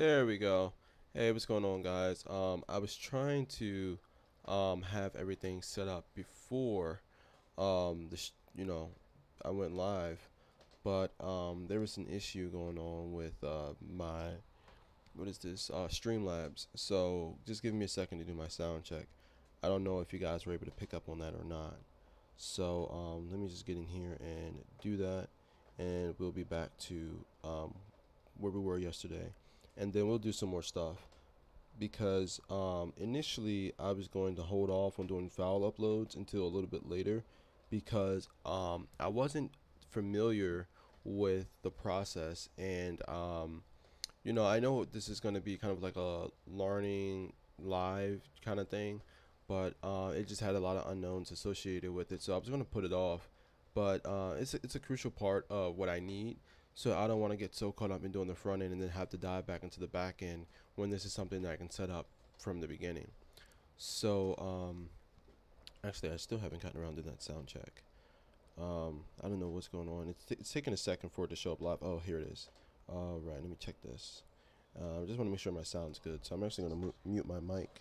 There we go. Hey, what's going on, guys? Um, I was trying to um, have everything set up before um, the sh- you know I went live, but um, there was an issue going on with uh, my what is this uh, Streamlabs. So just give me a second to do my sound check. I don't know if you guys were able to pick up on that or not. So um, let me just get in here and do that, and we'll be back to um, where we were yesterday and then we'll do some more stuff. Because um, initially I was going to hold off on doing file uploads until a little bit later because um, I wasn't familiar with the process and um, you know I know this is going to be kind of like a learning live kind of thing but uh, it just had a lot of unknowns associated with it so I was going to put it off. But uh, it's, a, it's a crucial part of what I need so I don't want to get so caught up in doing the front end and then have to dive back into the back end when this is something that I can set up from the beginning. So um, actually, I still haven't gotten around to that sound check. Um, I don't know what's going on. It's, it's taking a second for it to show up live. Oh, here it is. All right, let me check this. Uh, I just want to make sure my sound's good. So I'm actually going to mute my mic.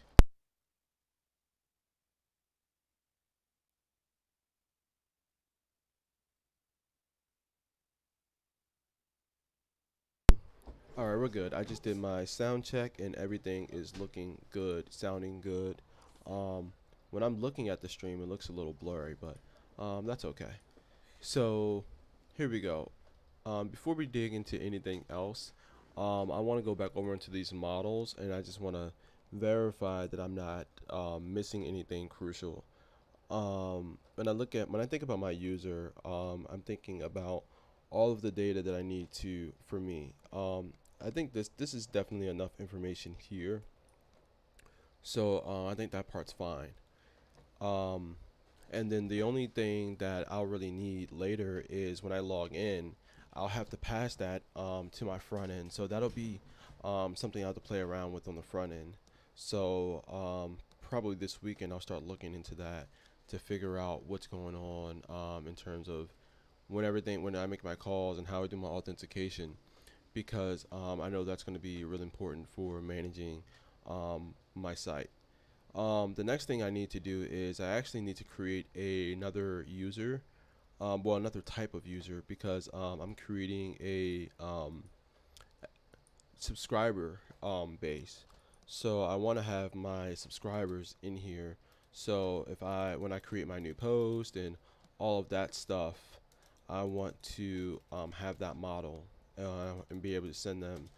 All right, we're good. I just did my sound check and everything is looking good, sounding good. Um, when I'm looking at the stream, it looks a little blurry, but um, that's okay. So here we go. Um, before we dig into anything else, um, I want to go back over into these models and I just want to verify that I'm not um, missing anything crucial. Um, when I look at when I think about my user, I'm thinking about all of the data that I need to for me. Um, I think this this is definitely enough information here. So uh, I think that part's fine. Um, and then the only thing that I'll really need later is when I log in, I'll have to pass that um, to my front end. So that'll be um, something I'll have to play around with on the front end. So um, probably this weekend I'll start looking into that to figure out what's going on um, in terms of when everything when I make my calls and how I do my authentication because um, I know that's going to be really important for managing um, my site. Um, the next thing I need to do is I actually need to create a, another user, um, well, another type of user because um, I'm creating a um, subscriber base. So I want to have my subscribers in here. So if I, when I create my new post and all of that stuff, I want to have that model uh, and be able to send them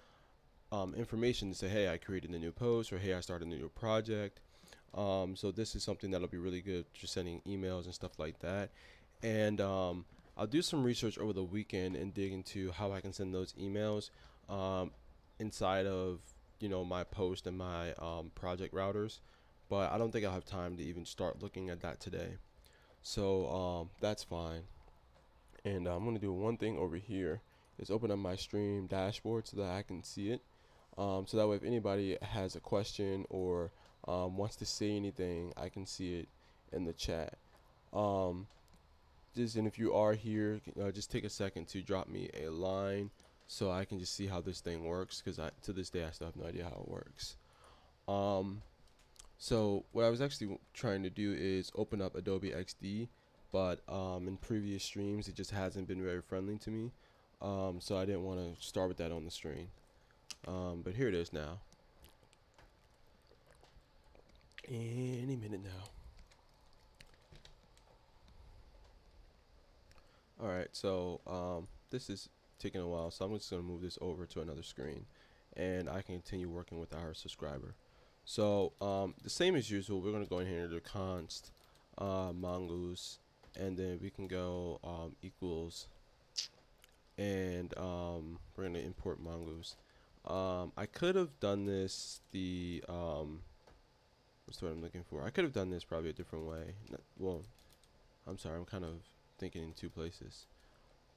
um, information to say, hey, I created a new post or hey, I started a new project. Um, so this is something that'll be really good for sending emails and stuff like that. And um, I'll do some research over the weekend and dig into how I can send those emails um, inside of you know my post and my um, project routers. But I don't think I'll have time to even start looking at that today. So um, that's fine. And I'm going to do one thing over here is open up my stream dashboard so that I can see it. Um, so that way, if anybody has a question or um, wants to say anything, I can see it in the chat. Um, just and if you are here, uh, just take a second to drop me a line so I can just see how this thing works because I to this day I still have no idea how it works. Um, so what I was actually trying to do is open up Adobe XD, but um, in previous streams it just hasn't been very friendly to me. Um, so I didn't want to start with that on the screen. Um, but here it is now. Any minute now. Alright, so um, this is taking a while, so I'm just going to move this over to another screen. And I can continue working with our subscriber. So um, the same as usual, we're going to go in here to const uh, mongoose, and then we can go um, equals and um, we're going to import mongoose. Um, I could have done this the um, what's the word I'm looking for? I could have done this probably a different way. well, I'm sorry, I'm kind of thinking in two places.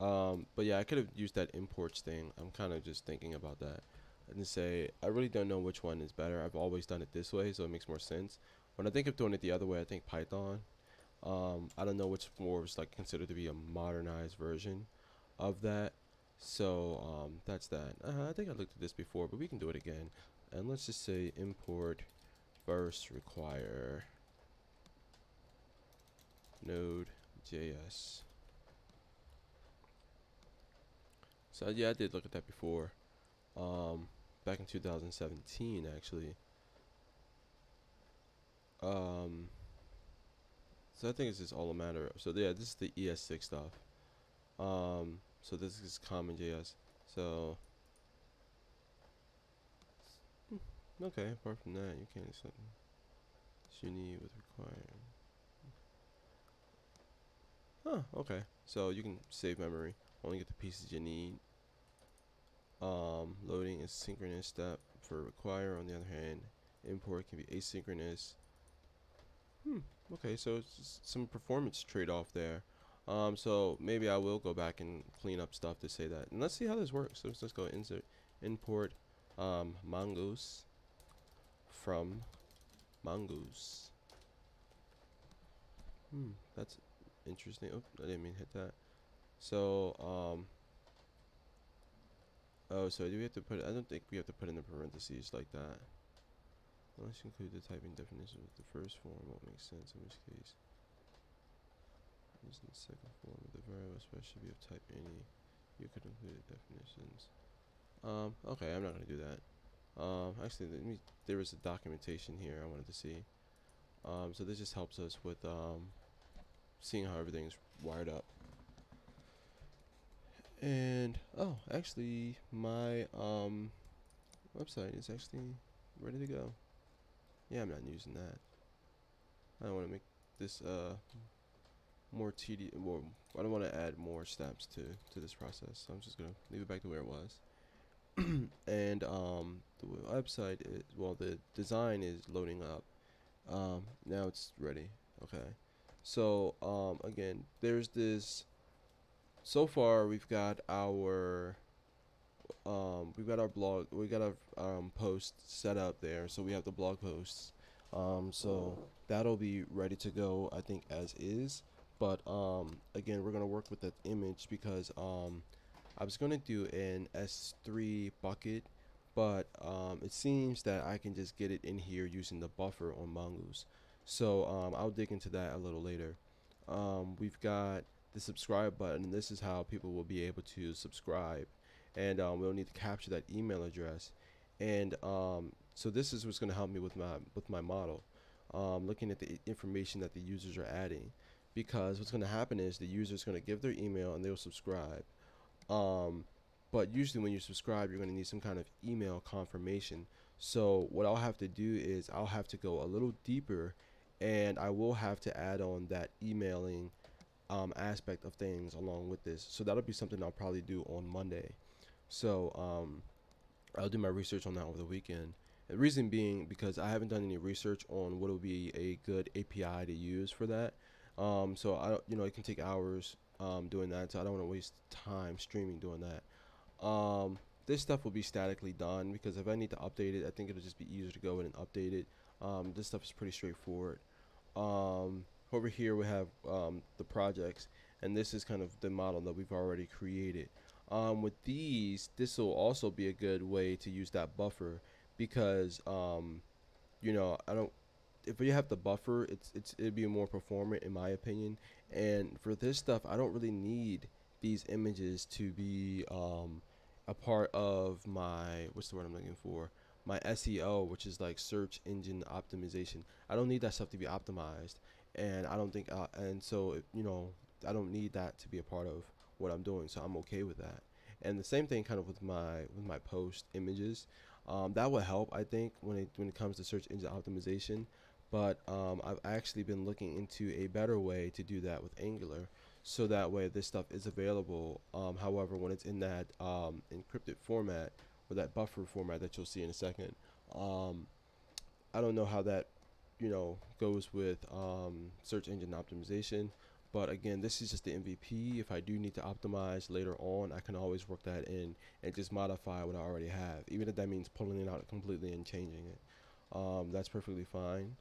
Um, but yeah, I could have used that imports thing. I'm kind of just thinking about that and say I really don't know which one is better. I've always done it this way, so it makes more sense. When I think of doing it the other way, I think Python. Um, I don't know which more is like considered to be a modernized version of that. So um, that's that. Uh, I think I looked at this before, but we can do it again. And let's just say import first require node JS. So yeah, I did look at that before. Um, back in 2017, actually. Um, so I think it's just all a matter of. So yeah, this is the ES6 stuff. Um, so this is common JS. So okay. Apart from that, you can't accept you need with required. Huh. Okay. So you can save memory. Only get the pieces you need. Um, loading is synchronous step for require. On the other hand, import can be asynchronous. Hmm. Okay. So it's some performance trade-off there. Um, so maybe I will go back and clean up stuff to say that. And let's see how this works. So let's just go insert, import um, mongoose from mongoose. Hmm, that's interesting. Oh, I didn't mean hit that. So, um, oh, so do we have to put? I don't think we have to put in the parentheses like that. You include the typing definition with the first form, won't make sense in this case. Using the second form of the variable especially be of type any. You could include definitions. Um, okay, I'm not gonna do that. Um, actually, let me, there was a documentation here I wanted to see. Um, so this just helps us with um, seeing how everything's wired up. And oh, actually, my um, website is actually ready to go. Yeah, I'm not using that. I don't want to make this uh more tedious. More, I don't want to add more steps to to this process. So I'm just gonna leave it back to where it was. and um, the website is well, the design is loading up. Um, now it's ready. Okay. So um, again, there's this. So far, we've got our. Um, we've got our blog. We got our um, post set up there. So we have the blog posts. Um, so that'll be ready to go. I think as is. But um, again, we're gonna work with that image because um, I was gonna do an S3 bucket, but um, it seems that I can just get it in here using the buffer on Mongoose. So um, I'll dig into that a little later. Um, we've got the subscribe button. This is how people will be able to subscribe, and um, we'll need to capture that email address. And so this is what's going to help me with my with my model, looking at the information that the users are adding because what's going to happen is the user is going to give their email and they'll subscribe. Um, but usually when you subscribe, you're going to need some kind of email confirmation. So what I'll have to do is I'll have to go a little deeper and I will have to add on that emailing um, aspect of things along with this. So that'll be something I'll probably do on Monday. So um, I'll do my research on that over the weekend. The reason being because I haven't done any research on what would be a good API to use for that. Um, so I don't, you know, it can take hours um, doing that. So I don't want to waste time streaming doing that. Um, this stuff will be statically done because if I need to update it, I think it'll just be easier to go in and update it. Um, this stuff is pretty straightforward. Um, over here we have um, the projects, and this is kind of the model that we've already created. Um, with these, this will also be a good way to use that buffer because, um, you know, I don't if you have the buffer, it's it's it'd be more performant in my opinion. And for this stuff, I don't really need these images to be um, a part of my what's the word I'm looking for? My SEO, which is like search engine optimization. I don't need that stuff to be optimized, and I don't think uh, and so you know I don't need that to be a part of what I'm doing. So I'm okay with that. And the same thing kind of with my with my post images. Um, that will help I think when it when it comes to search engine optimization but um, I've actually been looking into a better way to do that with Angular so that way this stuff is available um, however when it's in that um, encrypted format or that buffer format that you'll see in a second um, I don't know how that you know goes with um, search engine optimization but again this is just the MVP if I do need to optimize later on I can always work that in and just modify what I already have even if that means pulling it out completely and changing it. Um, that's perfectly fine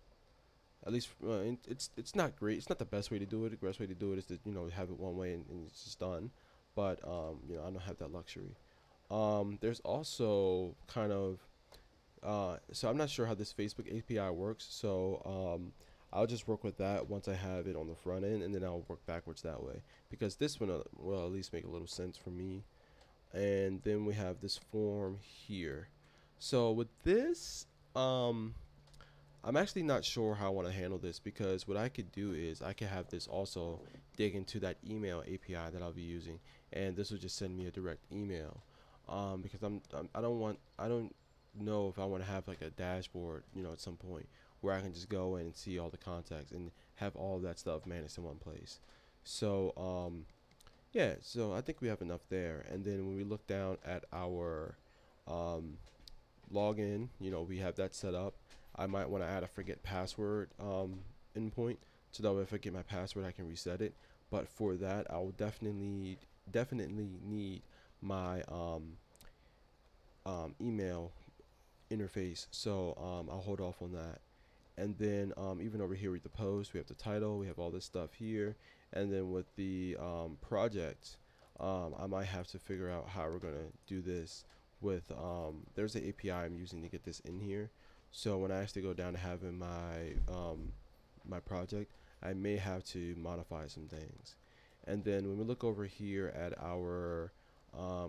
at least uh, it's it's not great. It's not the best way to do it. The best way to do it is to you know have it one way and, and it's just done. but um, you know I don't have that luxury. Um, there's also kind of uh, so I'm not sure how this Facebook API works. So um, I'll just work with that once I have it on the front end, and then I'll work backwards that way because this one uh, will at least make a little sense for me. And then we have this form here. So with this, um, I'm actually not sure how I want to handle this because what I could do is I could have this also dig into that email API that I'll be using, and this will just send me a direct email. Um, because I'm, I'm I don't want I don't know if I want to have like a dashboard, you know, at some point where I can just go and see all the contacts and have all that stuff managed in one place. So um, yeah, so I think we have enough there. And then when we look down at our um, login, you know, we have that set up. I might want to add a forget password um, endpoint so that way if I get my password, I can reset it. But for that, I will definitely definitely need my um, um, email interface. So um, I'll hold off on that. And then um, even over here with the post, we have the title, we have all this stuff here. And then with the um, project, I might have to figure out how we're going to do this with, there's an API I'm using to get this in here. So when I actually go down to having my, um, my project, I may have to modify some things. And then when we look over here at our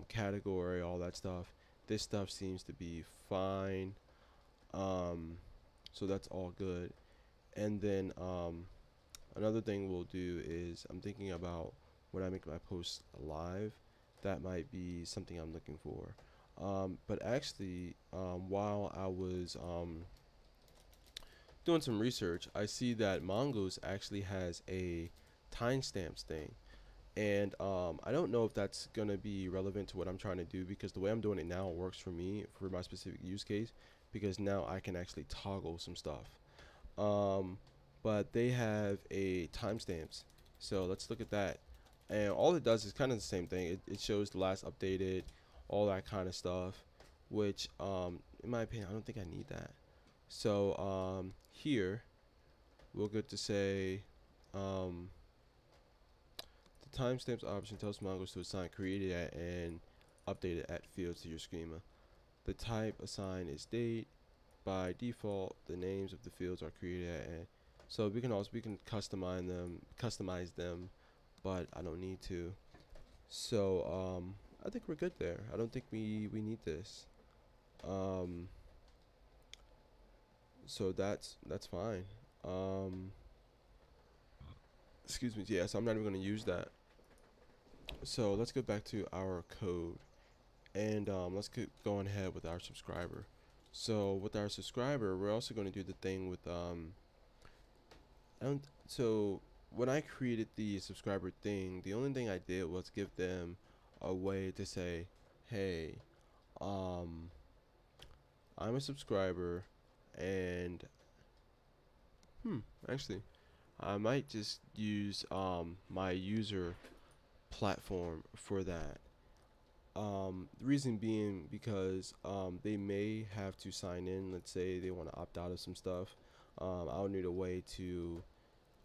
category, all that stuff, this stuff seems to be fine. Um, so that's all good. And then um, another thing we'll do is I'm thinking about when I make my posts live that might be something I'm looking for um, but actually um, while I was um, doing some research I see that Mongoose actually has a timestamps thing and um, I don't know if that's going to be relevant to what I'm trying to do because the way I'm doing it now works for me for my specific use case because now I can actually toggle some stuff. Um, but they have a timestamps. So let's look at that. And all it does is kind of the same thing. It, it shows the last updated, all that kind of stuff, which um, in my opinion, I don't think I need that. So um, here, we'll get to say, um, the timestamps option tells Mongoose to assign created at and updated at fields to your schema. The type assigned is date. By default, the names of the fields are created at and so we can also we can customize them customize them, but I don't need to. So um, I think we're good there. I don't think we we need this. Um, so that's that's fine. Um, excuse me. Yeah, so I'm not even going to use that so let's go back to our code and um, let's get going ahead with our subscriber so with our subscriber we're also going to do the thing with um and so when I created the subscriber thing the only thing I did was give them a way to say hey um I'm a subscriber and hmm actually I might just use um my user platform for that. Um, the reason being because um, they may have to sign in. Let's say they want to opt out of some stuff. Um, I'll need a way to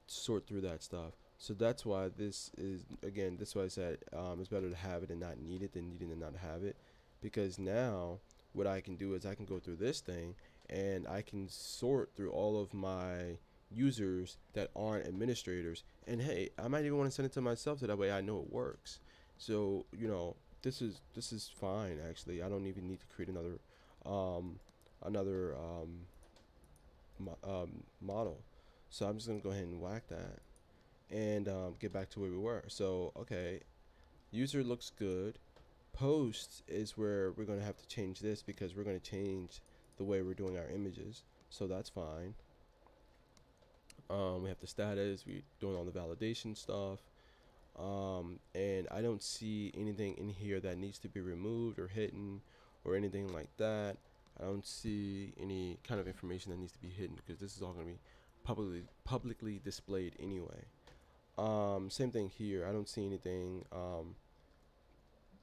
sort through that stuff. So that's why this is again. This is why I said um, it's better to have it and not need it than needing to not have it, because now what I can do is I can go through this thing and I can sort through all of my users that aren't administrators. And hey i might even want to send it to myself so that way i know it works. So you know this is this is fine actually. I don't even need to create another um, another um, mo um, model. So i'm just gonna go ahead and whack that and um, get back to where we were so okay user looks good post is where we're going to have to change this because we're going to change the way we're doing our images so that's fine um, we have the status. We're doing all the validation stuff. Um, and I don't see anything in here that needs to be removed or hidden or anything like that. I don't see any kind of information that needs to be hidden because this is all going to be publicly publicly displayed anyway. Um, same thing here. I don't see anything um,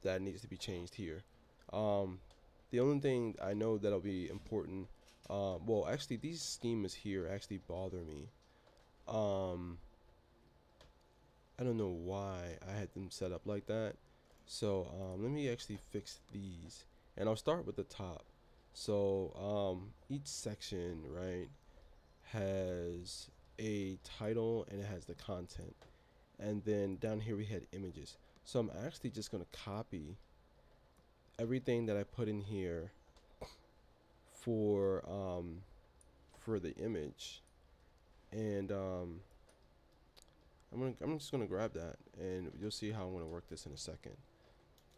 that needs to be changed here. Um, the only thing I know that'll be important, uh, well, actually, these schemas here actually bother me. Um, I don't know why I had them set up like that. So um, let me actually fix these, and I'll start with the top. So each section, right, has a title and it has the content, and then down here we had images. So I'm actually just gonna copy everything that I put in here for um, for the image, and um, I'm gonna I'm just gonna grab that, and you'll see how I'm gonna work this in a second.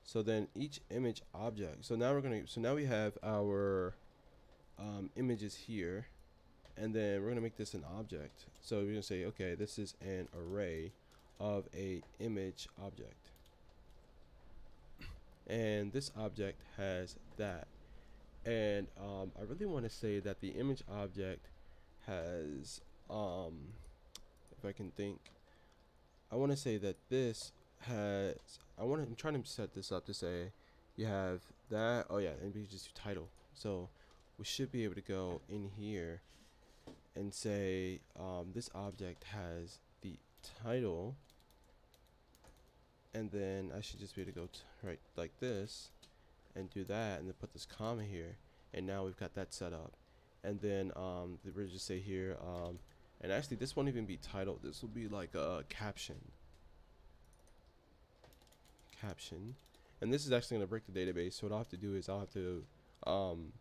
So then each image object. So now we're gonna. So now we have our um, images here, and then we're gonna make this an object. So we're gonna say, okay, this is an array of a image object, and this object has that. And um, I really want to say that the image object has, um, if I can think, I want to say that this has I want to I'm trying to set this up to say you have that oh yeah and we just do title so we should be able to go in here and say um, this object has the title and then I should just be able to go right like this and do that and then put this comma here and now we've got that set up and then um, we'll just say here um, and actually this won't even be titled this will be like a caption caption. And this is actually going to break the database. So what I'll have to do is I'll have to um,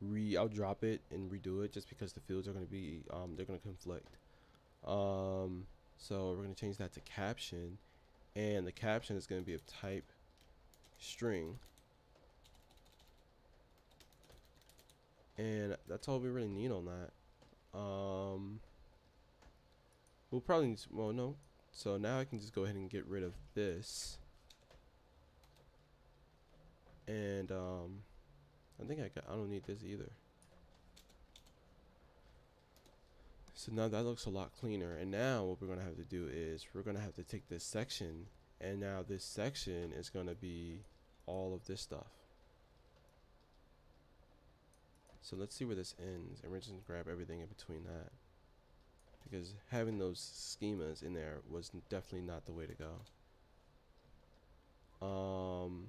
re I'll drop it and redo it just because the fields are going to be um, they're going to conflict. Um, so we're going to change that to caption, and the caption is going to be of type string. And that's all we really need on that. Um, we'll probably need, well no. So now I can just go ahead and get rid of this and um, I think I got, I don't need this either. So now that looks a lot cleaner. And now what we're going to have to do is we're going to have to take this section and now this section is going to be all of this stuff. So let's see where this ends and we're just going to grab everything in between that. Because having those schemas in there was definitely not the way to go. Um,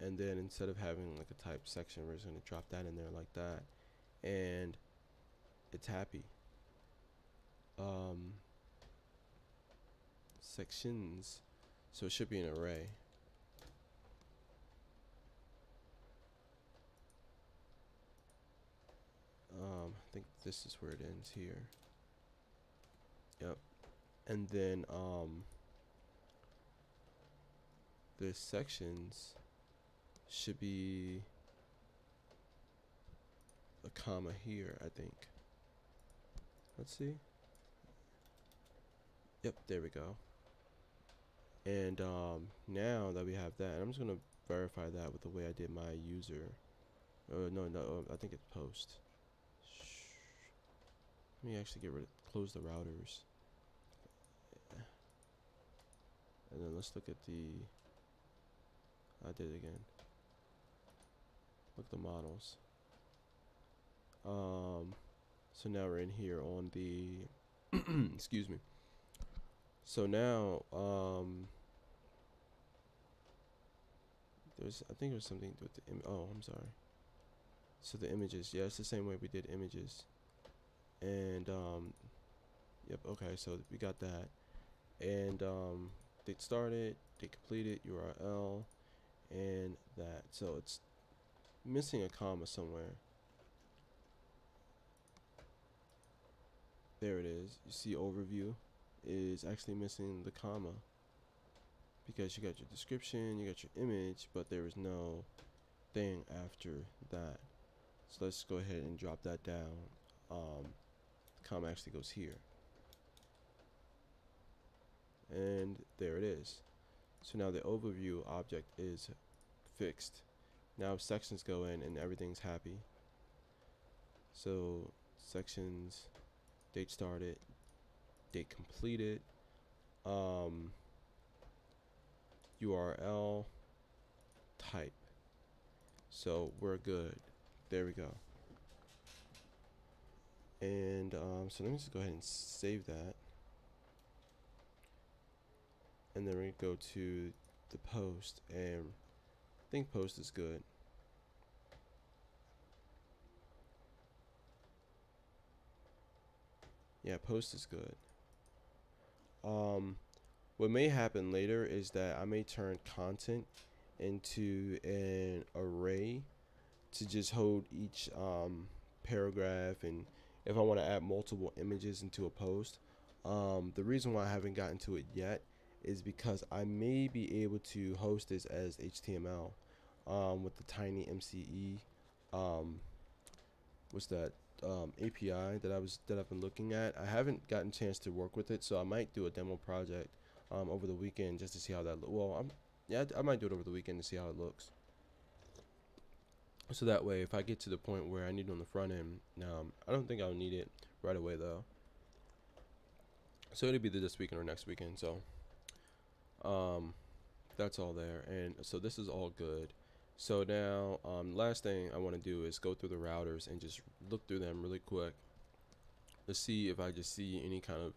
and then instead of having like a type section we're just going to drop that in there like that and it's happy. Um, sections so it should be an array. Um, I think this is where it ends here. Yep. And then um, the sections should be a comma here, I think. Let's see. Yep, there we go. And um, now that we have that, I'm just going to verify that with the way I did my user. Uh, no, no, uh, I think it's post. Shh. Let me actually get rid of, close the routers. And then let's look at the, I did it again. Look at the models. Um, so now we're in here on the, excuse me. So now, um, there's, I think there's something with the, Im oh, I'm sorry. So the images, yeah, it's the same way we did images. And, um, yep, okay, so we got that. And, um, they started, they completed, URL, and that. So it's missing a comma somewhere. There it is. You see overview is actually missing the comma because you got your description, you got your image, but there is no thing after that. So let's go ahead and drop that down. Um, the comma actually goes here. And there it is. So now the overview object is fixed. Now sections go in and everything's happy. So sections, date started, date completed, um, URL, type. So we're good. There we go. And um, so let me just go ahead and save that. And then we go to the post and think post is good. Yeah, post is good. Um, what may happen later is that I may turn content into an array to just hold each um, paragraph and if I want to add multiple images into a post. Um, the reason why I haven't gotten to it yet is because I may be able to host this as HTML um, with the TinyMCE. Um, what's that um, API that I was that I've been looking at? I haven't gotten a chance to work with it, so I might do a demo project um, over the weekend just to see how that. Well, I'm yeah, I might do it over the weekend to see how it looks. So that way, if I get to the point where I need it on the front end, um, I don't think I'll need it right away though. So it'll be the this weekend or next weekend. So, um, that's all there, and so this is all good. So now, um, last thing I want to do is go through the routers and just look through them really quick to see if I just see any kind of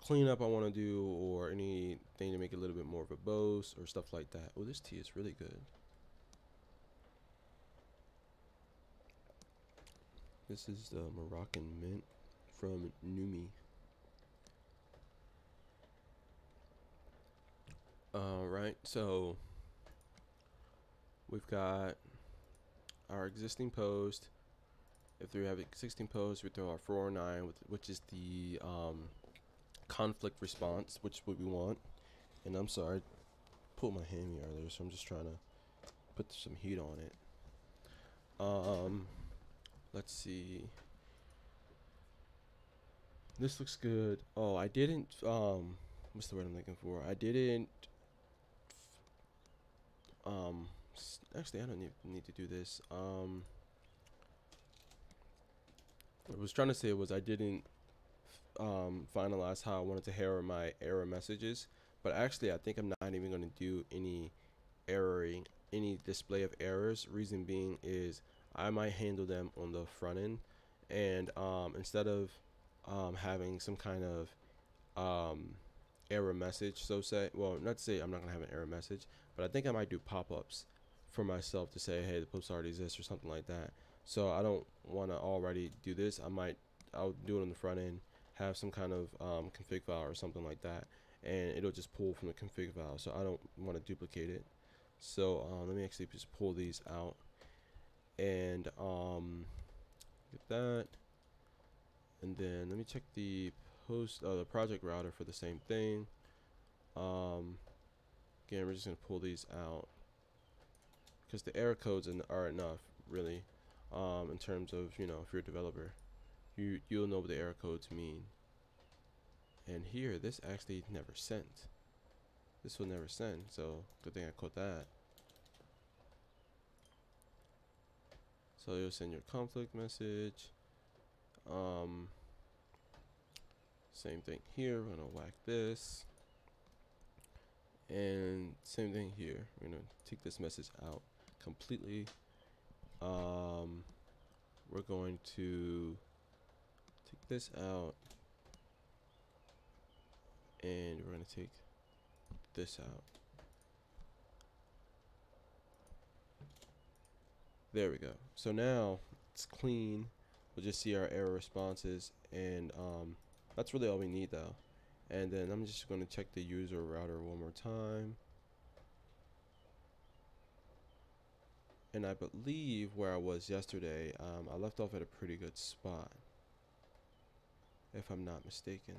cleanup I want to do or anything to make it a little bit more verbose or stuff like that. Oh, this tea is really good. This is the Moroccan mint from Numi. All right, so we've got our existing post. If we have 16 posts, we throw our 409, which is the um, conflict response, which what we want. And I'm sorry, I pulled my hammy earlier, so I'm just trying to put some heat on it. Um, let's see. This looks good. Oh, I didn't. Um, what's the word I'm looking for? I didn't. Um, actually, I don't need, need to do this. Um, I was trying to say was I didn't um, finalize how I wanted to error my error messages, but actually, I think I'm not even going to do any erroring, any display of errors. Reason being is I might handle them on the front end, and um, instead of um, having some kind of um, error message, so say, well, not to say I'm not gonna have an error message, but I think I might do pop-ups for myself to say, hey, the post already exists or something like that. So I don't want to already do this. I might, I'll do it on the front end, have some kind of um, config file or something like that, and it'll just pull from the config file. So I don't want to duplicate it. So um, let me actually just pull these out and um, get that. And then let me check the post, uh, the project router for the same thing. Um, again, we're just gonna pull these out because the error codes are enough, really, um, in terms of you know if you're a developer, you you'll know what the error codes mean. And here, this actually never sent. This will never send, so good thing I caught that. So you'll send your conflict message. Um, same thing here. We're gonna whack this. And same thing here. We're gonna take this message out completely. Um, we're going to take this out. And we're gonna take this out. There we go. So now it's clean. We'll just see our error responses and um, that's really all we need though. And then I'm just going to check the user router one more time. And I believe where I was yesterday, um, I left off at a pretty good spot. If I'm not mistaken.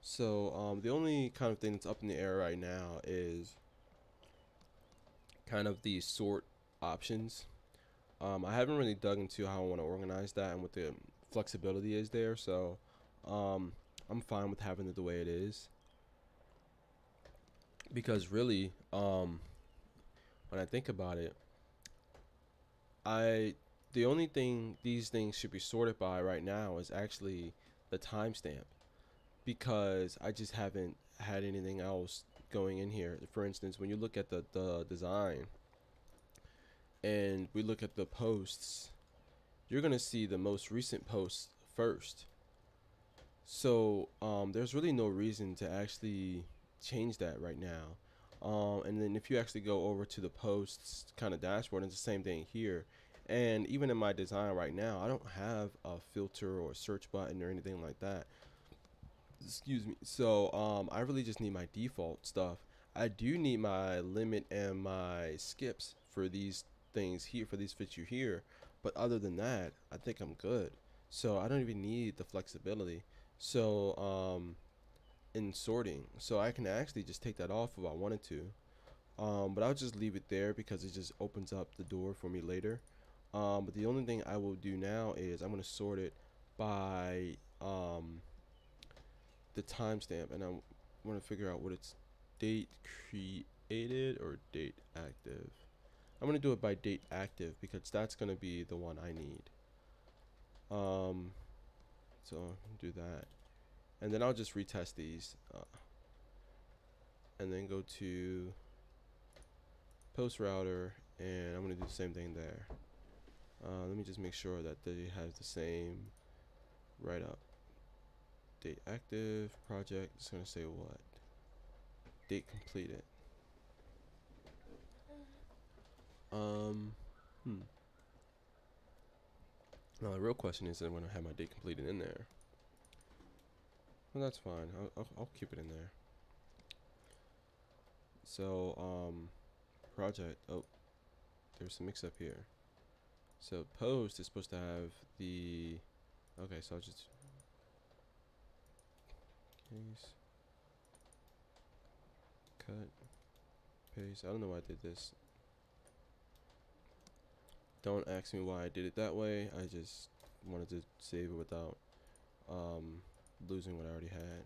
So um, the only kind of thing that's up in the air right now is kind of the sort options. Um, I haven't really dug into how I want to organize that and what the flexibility is there, so um, I'm fine with having it the way it is. Because really, um, when I think about it, I the only thing these things should be sorted by right now is actually the timestamp because I just haven't had anything else going in here. For instance, when you look at the, the design and we look at the posts, you're going to see the most recent posts first. So um, there's really no reason to actually change that right now. Um, and then if you actually go over to the posts kind of dashboard, it's the same thing here. And even in my design right now, I don't have a filter or a search button or anything like that. Excuse me. So um, I really just need my default stuff. I do need my limit and my skips for these things here, for these features here. But other than that, I think I'm good. So I don't even need the flexibility. So um, in sorting, so I can actually just take that off if I wanted to. Um, but I'll just leave it there because it just opens up the door for me later. Um, but the only thing I will do now is I'm going to sort it by um, the timestamp and I'm want to figure out what it's date created or date active. I'm going to do it by date active because that's going to be the one I need. Um, so do that. And then I'll just retest these. Uh, and then go to post router and I'm to do the same thing there. Uh, let me just make sure that they have the same write up. Date active project. It's going to say what? Date completed. Um, hmm. Now the real question is, when I have my date completed in there. Well, that's fine. I'll, I'll, I'll keep it in there. So, um, project. Oh, there's some mix up here. So post is supposed to have the. Okay, so I'll just. Case. Cut. Paste. I don't know why I did this. Don't ask me why I did it that way. I just wanted to save it without um, losing what I already had.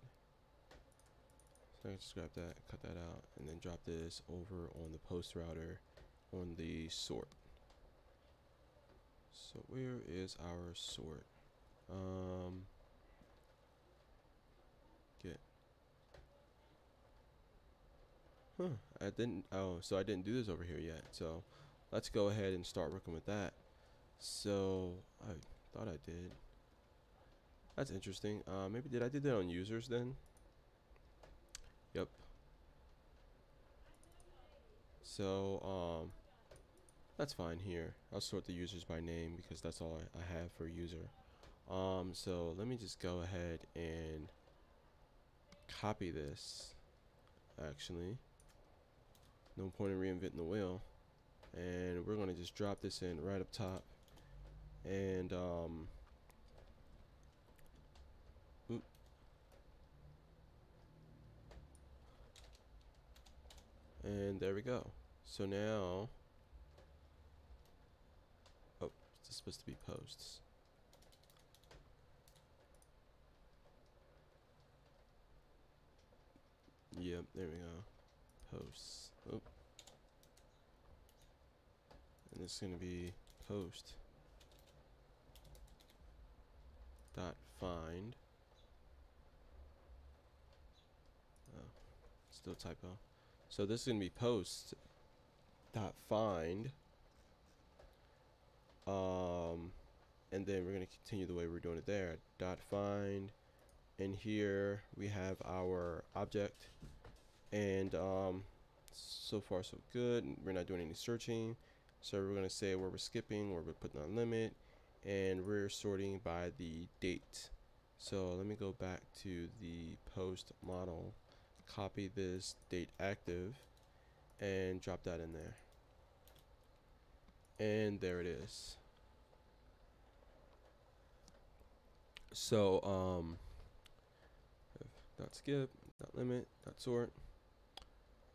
So I just grab that, cut that out, and then drop this over on the post router on the sort. So where is our sort? Um, get. Huh, I didn't, oh, so I didn't do this over here yet. So let's go ahead and start working with that. So I thought I did. That's interesting. Uh, maybe did I did that on users then? Yep. So um, that's fine here. I'll sort the users by name because that's all I, I have for user. Um, so let me just go ahead and copy this actually. No point in reinventing the wheel and we're going to just drop this in right up top and um, oop. And there we go. So now oh it's supposed to be posts. Yep there we go. Posts. Oh and this is going to be post dot find. Oh, still typo so this is going to be post dot find. Um and then we're going to continue the way we're doing it there. Dot find. And here we have our object. And um so far so good. We're not doing any searching. So we're going to say where we're skipping, where we're putting on limit, and we're sorting by the date. So let me go back to the post model, copy this date active, and drop that in there. And there it is. So, um, dot skip, dot limit, dot sort.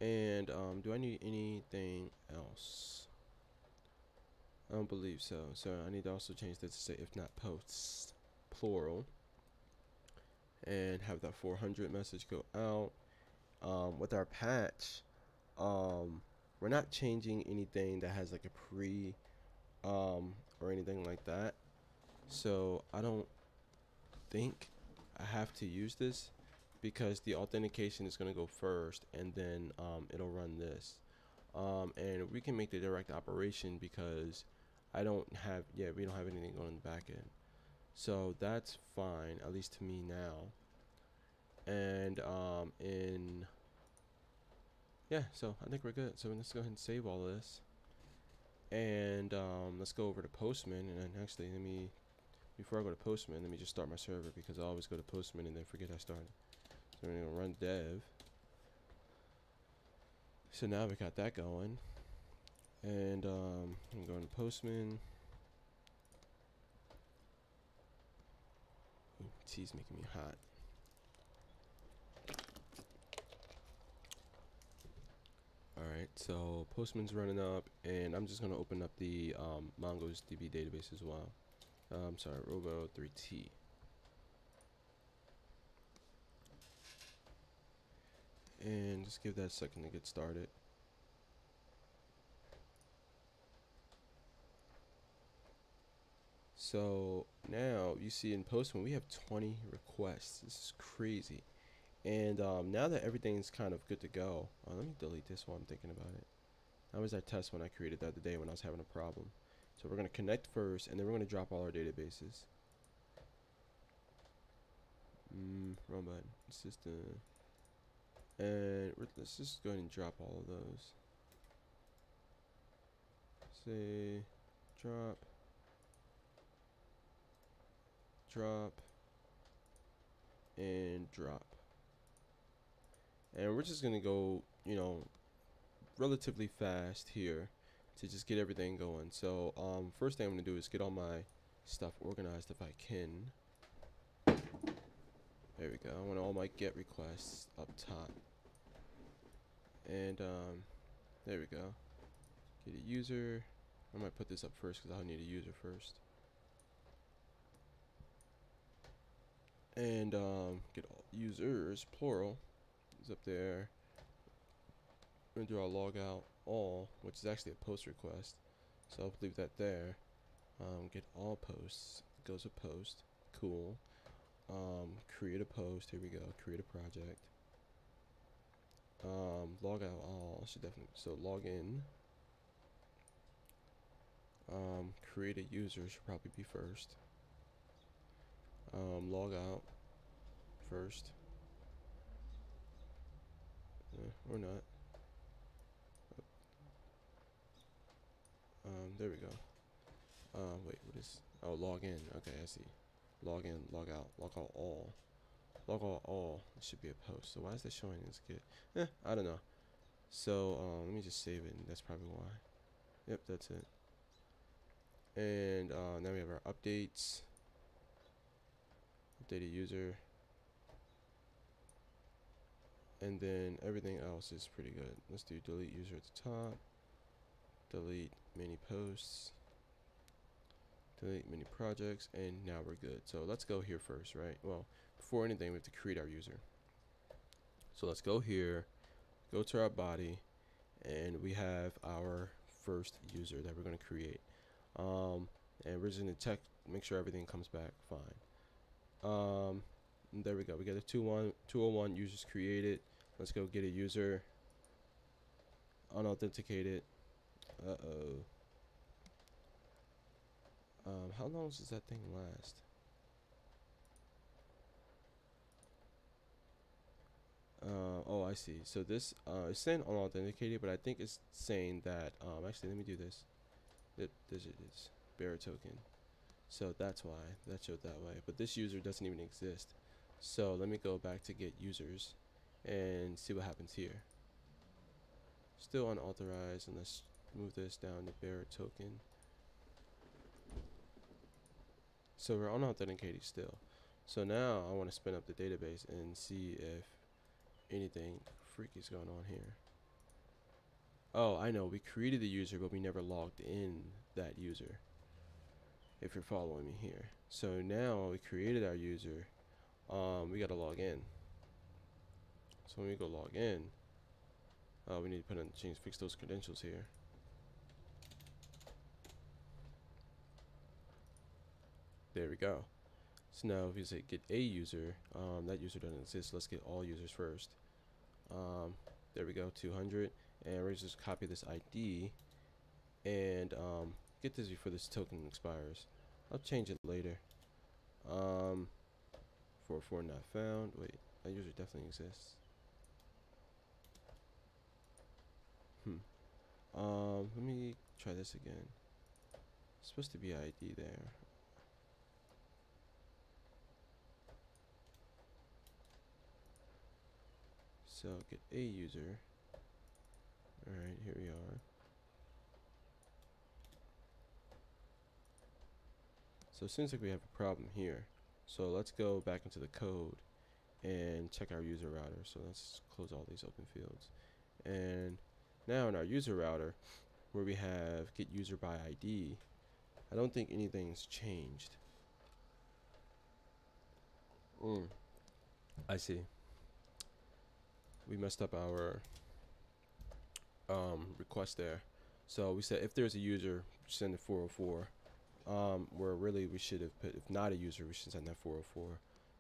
And um, do I need anything else? I don't believe so. So I need to also change this to say if not posts, plural. And have that 400 message go out. Um, with our patch, um, we're not changing anything that has like a pre um, or anything like that. So I don't think I have to use this because the authentication is going to go first and then um, it'll run this. Um, and we can make the direct operation because I don't have, yeah, we don't have anything going in the back end. So that's fine, at least to me now. And um, in yeah, so I think we're good. So let's go ahead and save all this. And um, let's go over to Postman. And actually, let me, before I go to Postman, let me just start my server because I always go to Postman and then forget I started. So we're going to run dev. So now we got that going. And um, I'm going to Postman. Ooh, tea's making me hot. Alright, so Postman's running up, and I'm just going to open up the um, MongoDB database as well. Uh, I'm sorry, Robo3T. And just give that a second to get started. So now you see in Postman we have 20 requests. This is crazy. And um, now that everything's kind of good to go, uh, let me delete this while I'm thinking about it. That was that test when I created the other day when I was having a problem. So we're going to connect first, and then we're going to drop all our databases. Mm, wrong button. System. And let's just go ahead and drop all of those. Say, drop, drop, and drop and we're just gonna go you know relatively fast here to just get everything going. So um, first thing I'm gonna do is get all my stuff organized if I can. There we go. I want all my get requests up top. And um, there we go. Get a user. I might put this up first because I'll need a user first. And um, get all users plural is up there. We're gonna do our log out all, which is actually a post request. So I'll leave that there. Um, get all posts. Goes a post. Cool. Um, create a post. Here we go. Create a project. Um, log out all. Should definitely. So log in. Um, create a user should probably be first. Um, log out first. Uh, or not. Um, there we go. Um, wait, what is? Oh, log in. Okay, I see. Log in, log out, log out all. Log out all. It should be a post. So why is that showing this good? Eh, I don't know. So um, let me just save it. And that's probably why. Yep, that's it. And uh, now we have our updates. Updated user and then everything else is pretty good. Let's do delete user at the top, delete many posts, delete many projects, and now we're good. So let's go here first, right? Well, before anything, we have to create our user. So let's go here, go to our body, and we have our first user that we're going to create. Um, and we're just going to check, make sure everything comes back fine. Um, there we go. We got a 201 users created. Let's go get a user. Unauthenticated. Uh-oh. Um, how long does that thing last? Uh, oh, I see. So this uh, is saying unauthenticated, but I think it's saying that. Um, actually, let me do this. It, this is bearer token. So that's why that showed that way. But this user doesn't even exist. So let me go back to get users and see what happens here. Still unauthorized, and let's move this down to bearer token. So we're unauthenticated still. So now I want to spin up the database and see if anything freaky is going on here. Oh, I know. We created the user, but we never logged in that user. If you're following me here. So now we created our user. Um, we got to log in. So when we go log in, uh, we need to put in change, fix those credentials here. There we go. So now if you say get a user, um, that user doesn't exist. Let's get all users first. Um, there we go, 200. And we're just copy this ID and um, get this before this token expires. I'll change it later. Um, 44 not found. Wait, that user definitely exists. Um, let me try this again. It's supposed to be ID there. So get a user. Alright, here we are. So it seems like we have a problem here. So let's go back into the code and check our user router. So let's close all these open fields. And now in our user router, where we have get user by ID, I don't think anything's changed. Mm. I see. We messed up our um, request there. So we said if there's a user, send a 404. Um, where really we should have put if not a user, we should send that 404.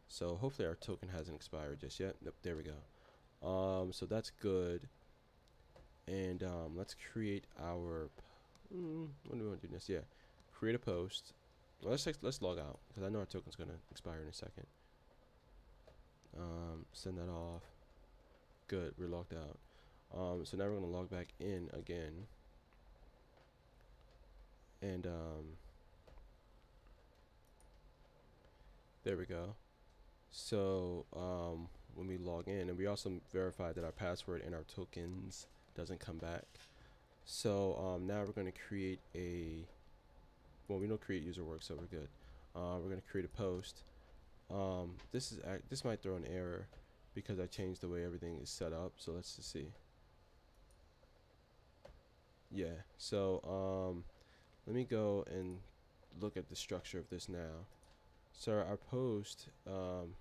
So hopefully our token hasn't expired just yet. Nope, there we go. Um, so that's good. And um, let's create our. Mm, what do we want to do next? Yeah, create a post. Let's let's log out because I know our token's gonna expire in a second. Um, send that off. Good, we're logged out. Um, so now we're gonna log back in again. And um, there we go. So um, when we log in, and we also verify that our password and our tokens doesn't come back. So um, now we're going to create a, well, we know create user work, so we're good. Uh, we're going to create a post. Um, this is this might throw an error because I changed the way everything is set up. So let's just see. Yeah. So um, let me go and look at the structure of this now. So our post, um,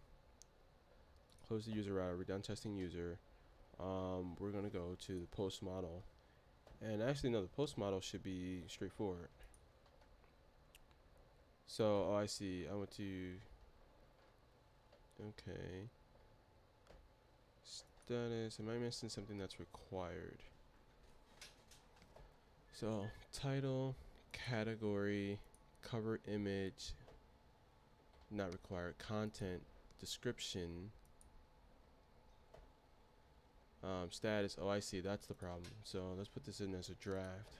close the user router, we're done testing user. Um, we're going to go to the post model. And actually, no, the post model should be straightforward. So, oh, I see. I went to, okay. Status, am I missing something that's required? So, title, category, cover image, not required, content, description, um, status, oh I see, that's the problem. So let's put this in as a draft.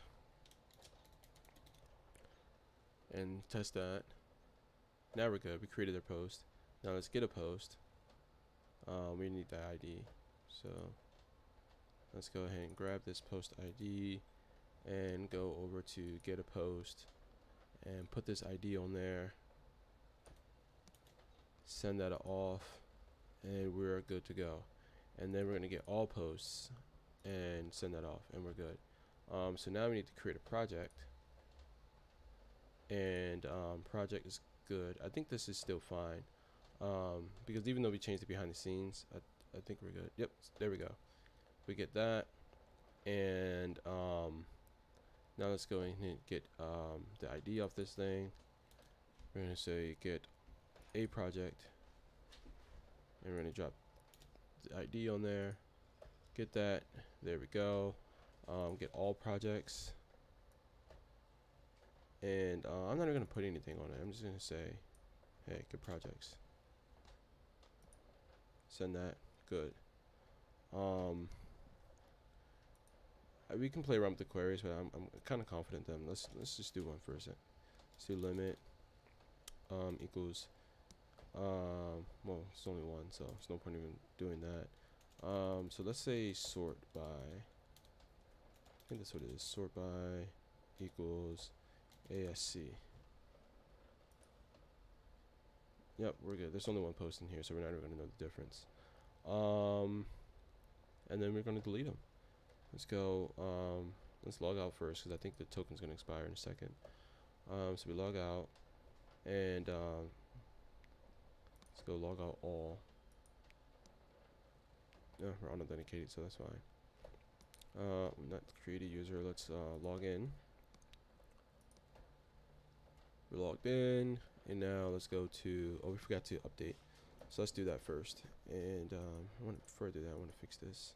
And test that. Now we're good, we created a post. Now let's get a post. Um, we need the ID. So let's go ahead and grab this post ID and go over to get a post and put this ID on there send that off and we're good to go and then we're going to get all posts and send that off and we're good. Um, so now we need to create a project. And um, project is good. I think this is still fine. Um, because even though we changed it behind the scenes I, I think we're good. Yep there we go. We get that. And um, now let's go and get um, the ID off this thing. We're to say get a project. And we're to drop the ID on there. Get that. There we go. Um, get all projects. And uh, I'm not even to put anything on it. I'm just to say hey good projects. Send that. Good. Um, we can play around with the queries but I'm, I'm kind of confident them. Let's let's just do one for a sec. Let's do limit um, equals um, well, it's only one, so it's no point even doing that. Um, so let's say sort by. I think that's what it is. Sort by equals ASC. Yep, we're good. There's only one post in here, so we're not even going to know the difference. Um, and then we're going to delete them. Let's go. Um, let's log out first because I think the token's going to expire in a second. Um, so we log out, and um, Let's go log out all. Yeah, we're unauthenticated, so that's fine. Uh, not create a user. Let's uh, log in. We're logged in, and now let's go to. Oh, we forgot to update. So let's do that first. And um, I want to further that. I want to fix this.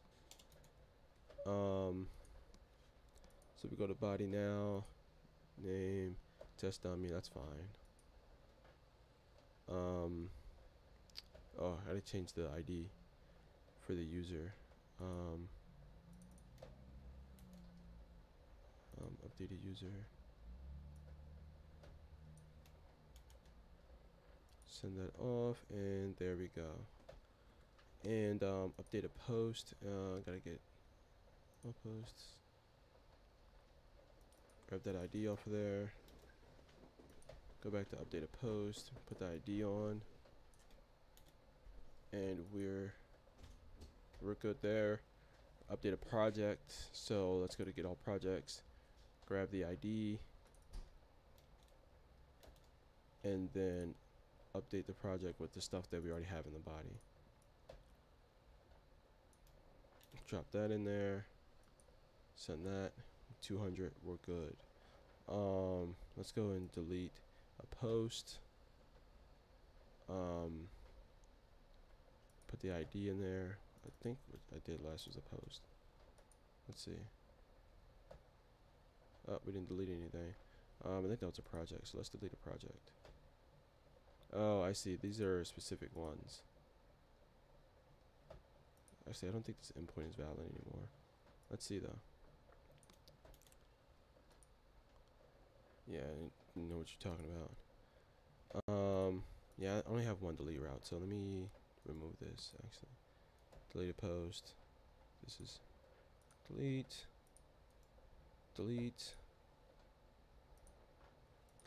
Um. So we go to body now. Name. Test dummy. That's fine. Um. Oh, I gotta change the ID for the user. Um, updated user. Send that off, and there we go. And um, update a post. Uh, gotta get all posts. Grab that ID off of there. Go back to update a post. Put the ID on, and we're we're good there update a project. So let's go to get all projects, grab the ID, and then update the project with the stuff that we already have in the body. Drop that in there, send that, 200, we're good. Um, let's go and delete a post. Um, put the ID in there, I think what I did last was a post. Let's see. Oh, we didn't delete anything. Um, I think that was a project, so let's delete a project. Oh, I see. These are specific ones. Actually, I don't think this endpoint is valid anymore. Let's see, though. Yeah, I know what you're talking about. Um, yeah, I only have one delete route, so let me remove this, actually delete a post. This is delete, delete,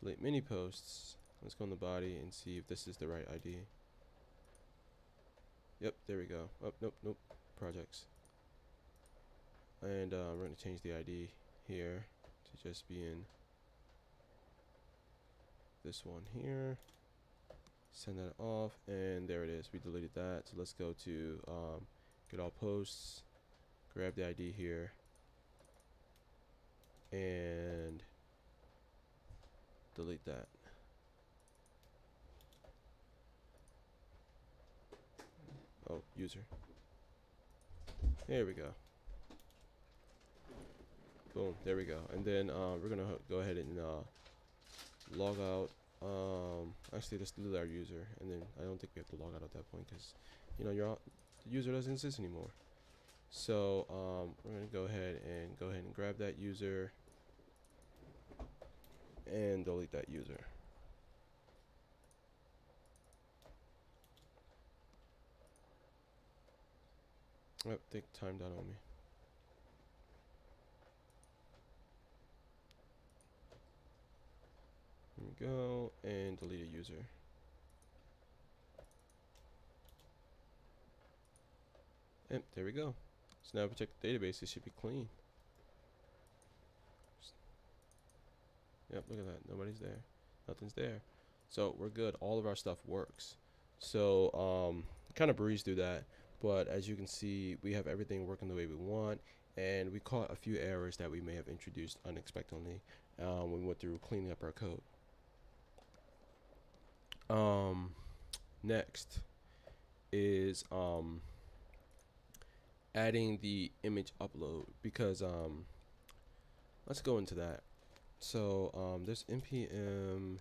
delete many posts. Let's go in the body and see if this is the right ID. Yep, there we go. Oh, nope, nope, projects. And uh, we're going to change the ID here to just be in this one here send that off and there it is. We deleted that. So let's go to um, get all posts grab the ID here and delete that. Oh user. There we go. Boom there we go. And then uh, we're gonna go ahead and uh, log out um, actually, let's delete our user, and then I don't think we have to log out at that point because, you know, your user doesn't exist anymore. So um, we're gonna go ahead and go ahead and grab that user and delete that user. Oh, take timed out on me. Go, and delete a user. And there we go. So now if we check the database, it should be clean. Yep, look at that. Nobody's there. Nothing's there. So we're good. All of our stuff works. So um, kind of breeze through that. But as you can see, we have everything working the way we want. And we caught a few errors that we may have introduced unexpectedly um, when we went through cleaning up our code. Um, next is um, adding the image upload because um, let's go into that. So um, there's npm.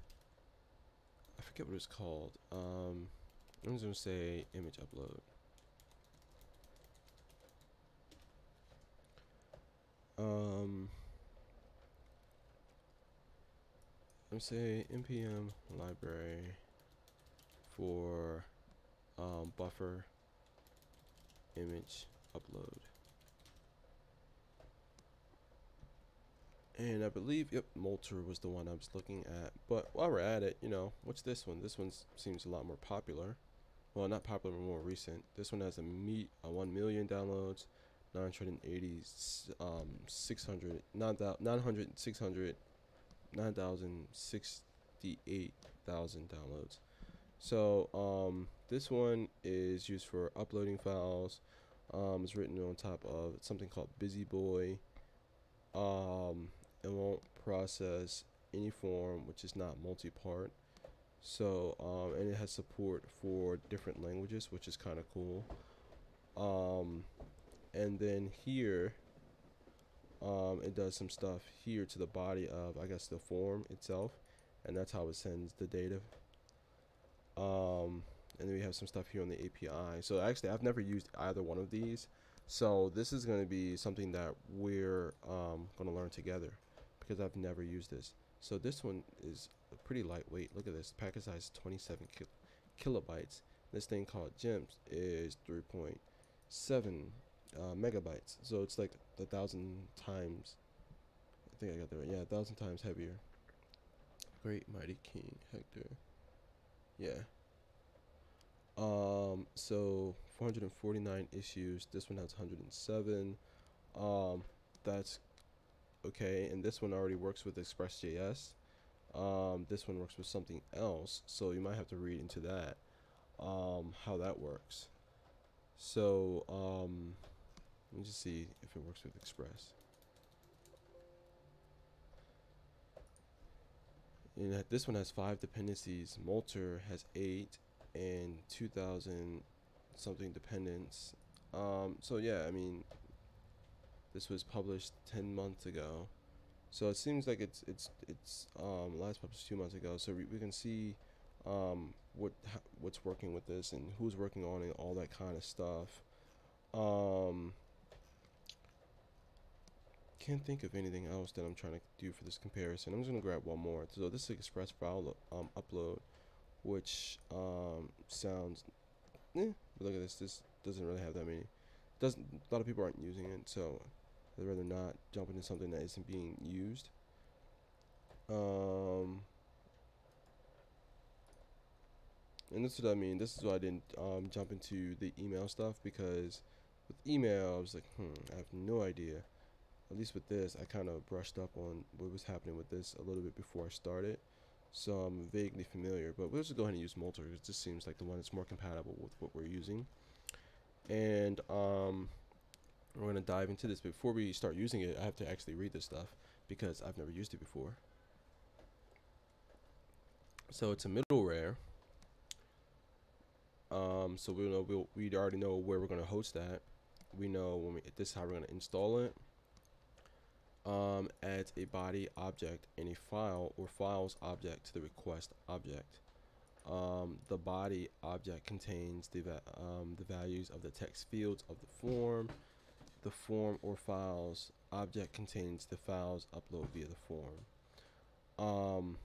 I forget what it's called. Um, I'm just gonna say image upload. Um, I'm say npm library for um, buffer image upload. And I believe, yep, Multer was the one I was looking at. But while we're at it, you know, what's this one? This one seems a lot more popular. Well, not popular, but more recent. This one has a meet a 1 million downloads, 980, um, 600, 900, 600, 9,068,000 downloads. So um, this one is used for uploading files. Um, it's written on top of something called Busboy. Um, it won't process any form which is not multi-part. So um, and it has support for different languages, which is kind of cool. Um, and then here, um, it does some stuff here to the body of I guess the form itself, and that's how it sends the data um, and then we have some stuff here on the API. So actually, I've never used either one of these. So this is going to be something that we're um, going to learn together because I've never used this. So this one is pretty lightweight. Look at this. Packet size 27 ki kilobytes. This thing called GEMS is 3.7 uh, megabytes. So it's like a thousand times. I think I got that right. Yeah, a thousand times heavier. Great mighty King Hector. Yeah. Um. So 449 issues. This one has 107. Um. That's okay. And this one already works with Express.js. Um. This one works with something else. So you might have to read into that. Um. How that works. So um. Let me just see if it works with Express. And this one has five dependencies. Multer has eight and 2,000 something dependents. Um, so yeah, I mean, this was published 10 months ago. So it seems like it's it's it's um, last published two months ago. So we, we can see um, what what's working with this and who's working on it, all that kind of stuff. Um, can't think of anything else that I'm trying to do for this comparison. I'm just gonna grab one more. So this is Express file um, upload, which um, sounds. Eh, but look at this. This doesn't really have that many. Doesn't a lot of people aren't using it, so I'd rather not jump into something that isn't being used. Um, and this is what I mean. This is why I didn't um, jump into the email stuff because with email I was like, hmm, I have no idea at least with this, I kind of brushed up on what was happening with this a little bit before I started. So I'm vaguely familiar, but we'll just go ahead and use Multer because this seems like the one that's more compatible with what we're using. And um, we're going to dive into this. Before we start using it, I have to actually read this stuff because I've never used it before. So it's a middleware. Um, so we know we'll, we already know where we're going to host that. We know when we this is how we're going to install it um, adds a body object and a file or files object to the request object. Um, the body object contains the, va um, the values of the text fields of the form. The form or files object contains the files upload via the form. Um,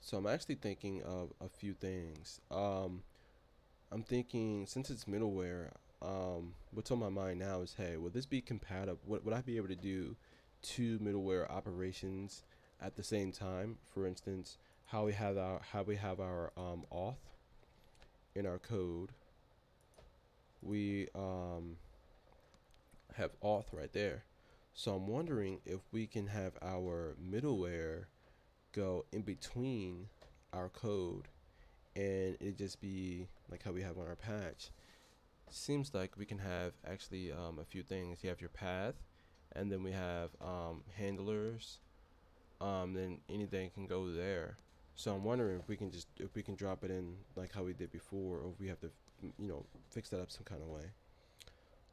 so I'm actually thinking of a few things. Um, I'm thinking since it's middleware, um, what's on my mind now is, hey, will this be compatible? Would, would I be able to do two middleware operations at the same time. For instance, how we have our how we have our um, auth in our code. We um, have auth right there. So I'm wondering if we can have our middleware go in between our code and it just be like how we have on our patch. Seems like we can have actually um, a few things. You have your path, and then we have um, handlers. Um, then anything can go there. So I'm wondering if we can just if we can drop it in like how we did before or if we have to you know fix that up some kind of way.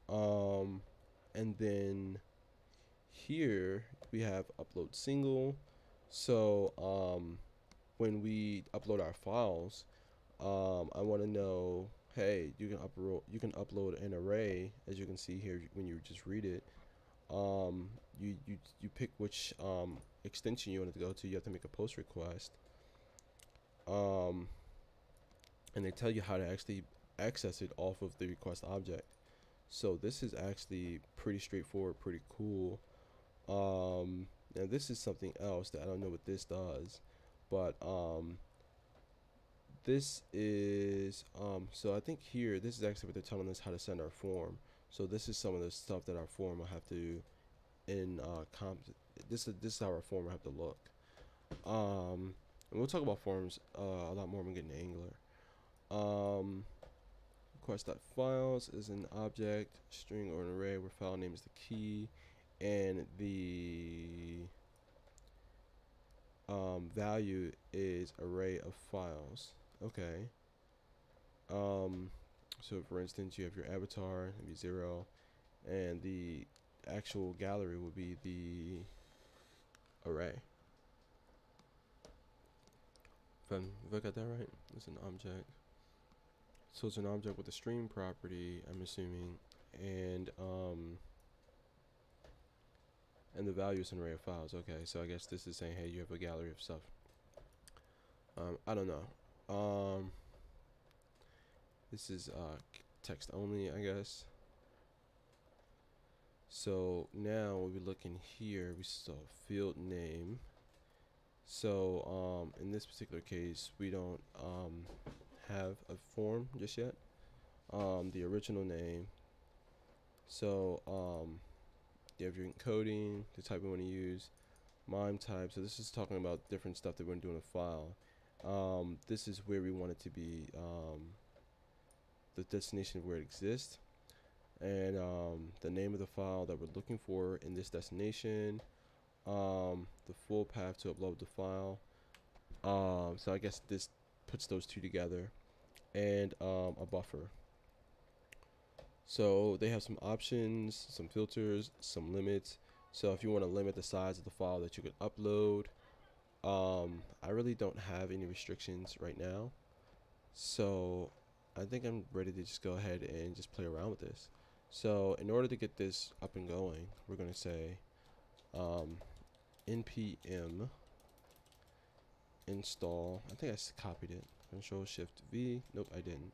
Um, and then here we have upload single. So um, when we upload our files um, I want to know hey you can upload you can upload an array as you can see here when you just read it um, you, you, you pick which um, extension you want to go to. You have to make a post request. Um, and they tell you how to actually access it off of the request object. So this is actually pretty straightforward, pretty cool. Um, now this is something else that I don't know what this does, but um, this is um, so I think here this is actually what they're telling us how to send our form. So this is some of the stuff that our form will have to in uh, comp. This is this is how our form will have to look. Um, and we'll talk about forms uh, a lot more when we get into Angular. Um, request.files is an object, string, or an array where file name is the key, and the um, value is array of files. Okay. Um, so for instance, you have your avatar, it'd be zero, and the actual gallery would be the array. If, I'm, if I got that right, it's an object. So it's an object with a stream property, I'm assuming, and um, and the value is an array of files. Okay, so I guess this is saying, hey, you have a gallery of stuff. Um, I don't know. Um, this is uh, text only, I guess. So now we look in here, we saw field name. So um, in this particular case, we don't um, have a form just yet. Um, the original name. So um, you have your encoding, the type we want to use, MIME type. So this is talking about different stuff that we're doing a file. Um, this is where we want it to be um, the destination of where it exists and um, the name of the file that we're looking for in this destination, um, the full path to upload the file. Um, so I guess this puts those two together, and um, a buffer. So they have some options, some filters, some limits. So if you want to limit the size of the file that you could upload, um, I really don't have any restrictions right now. So I think I'm ready to just go ahead and just play around with this. So in order to get this up and going, we're going to say um, npm install. I think I copied it. Control Shift V. Nope, I didn't.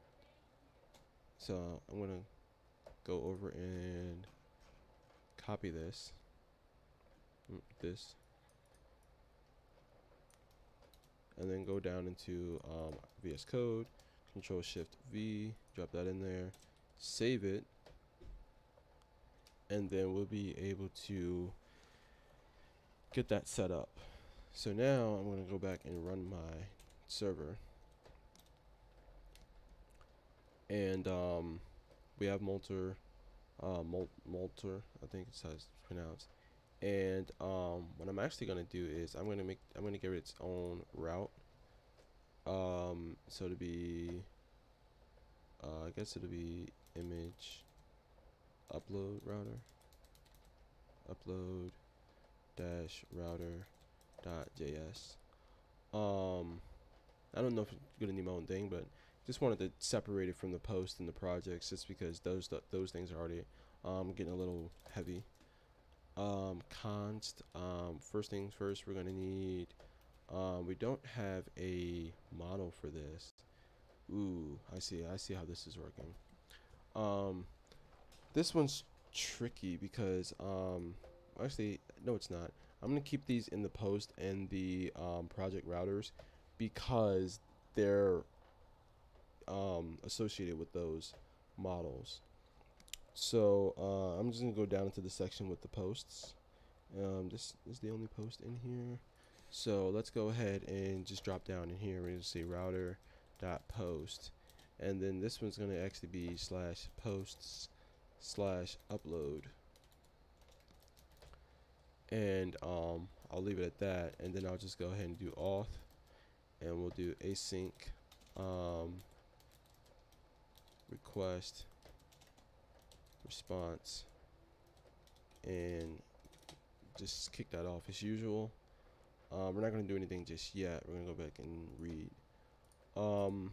So I'm going to go over and copy this. Mm, this. And then go down into um, VS Code. Control Shift V. Drop that in there. Save it and then we'll be able to get that set up. So now I'm going to go back and run my server. And um, we have Multer, uh, Mul Multer, I think it's how it's pronounced. And um, what I'm actually going to do is I'm going to make, I'm going to give it its own route. Um, so to be, uh, I guess it'll be image upload router upload dash router dot js um I don't know if it's gonna need my own thing but just wanted to separate it from the post and the projects just because those th those things are already um, getting a little heavy. Um, const um, first things first we're gonna need um, we don't have a model for this. Ooh I see I see how this is working. Um, this one's tricky because um, actually no it's not. I'm gonna keep these in the post and the um, project routers because they're um, associated with those models. So uh, I'm just gonna go down into the section with the posts. Um, this is the only post in here so let's go ahead and just drop down in here. We're gonna say router dot post. And then this one's gonna actually be slash posts slash upload. And um, I'll leave it at that. And then I'll just go ahead and do auth. And we'll do async um, request response and just kick that off as usual um, we're not going to do anything just yet we're going to go back and read um,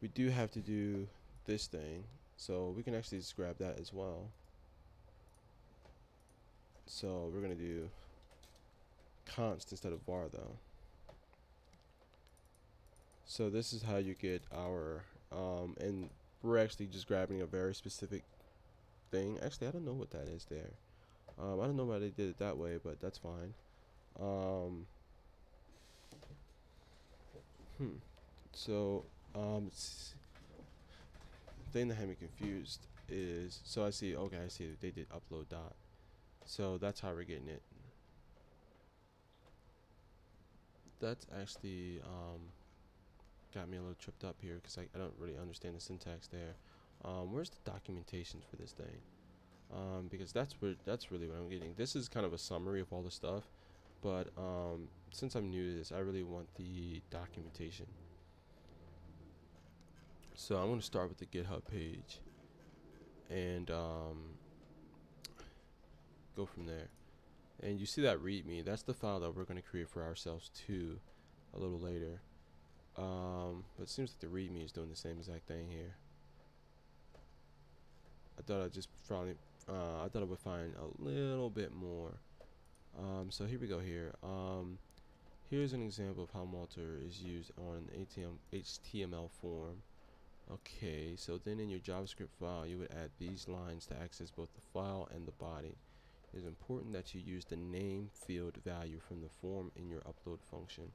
we do have to do this thing. So we can actually just grab that as well. So we're going to do const instead of var though. So this is how you get our, um, and we're actually just grabbing a very specific thing. Actually, I don't know what that is there. Um, I don't know why they did it that way, but that's fine. Um, hmm. So, um, thing that had me confused is so I see okay I see they did upload dot so that's how we're getting it that's actually um, got me a little tripped up here because I, I, don't really understand the syntax there um, where's the documentation for this thing um, because that's where that's really what I'm getting this is kind of a summary of all the stuff but um, since I'm new to this I really want the documentation so I'm going to start with the GitHub page and um, go from there. And you see that README, that's the file that we're going to create for ourselves too a little later. Um, but it seems like the README is doing the same exact thing here. I thought I'd just finally, uh, I thought I would find a little bit more. Um, so here we go here. Um, here's an example of how Multer is used on ATM, HTML form. Okay, so then in your JavaScript file, you would add these lines to access both the file and the body. It is important that you use the name field value from the form in your upload function.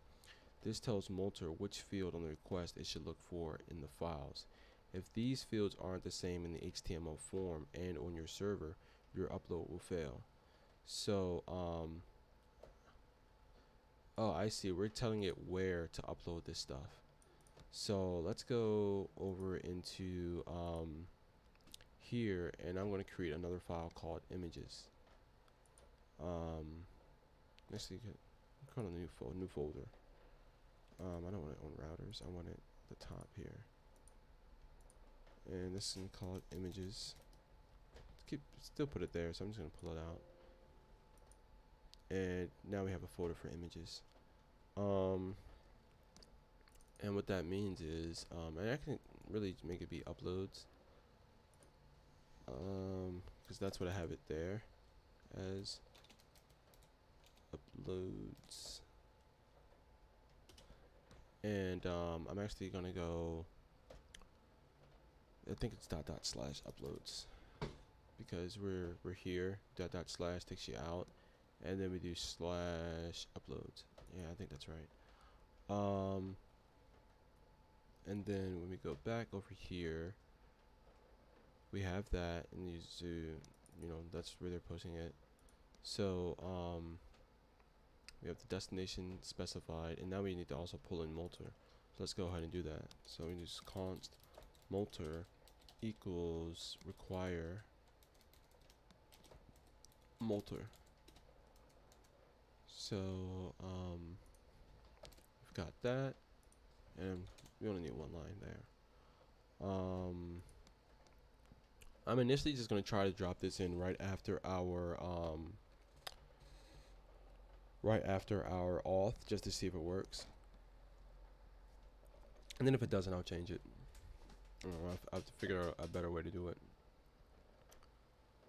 This tells Multer which field on the request it should look for in the files. If these fields aren't the same in the HTML form and on your server, your upload will fail. So, um, oh, I see. We're telling it where to upload this stuff. So let's go over into um, here, and I'm going to create another file called images. Um, let's see, call a new, fo new folder. Um, I don't want it on routers. I want it at the top here. And this is called images. Keep still put it there, so I'm just gonna pull it out. And now we have a folder for images. Um, and what that means is, um, and I can really make it be uploads. Um, because that's what I have it there as uploads and um, I'm actually gonna go I think it's dot dot slash uploads. Because we're we're here dot dot slash takes you out and then we do slash uploads. Yeah I think that's right. Um and then when we go back over here we have that and you do you know that's where they're posting it. So um we have the destination specified and now we need to also pull in Multer so let's go ahead and do that. So we just const Multer equals require Multer so um we've got that and we only need one line there um I'm initially just going to try to drop this in right after our um, right after our auth just to see if it works. And then if it doesn't, I'll change it. I have to figure out a better way to do it.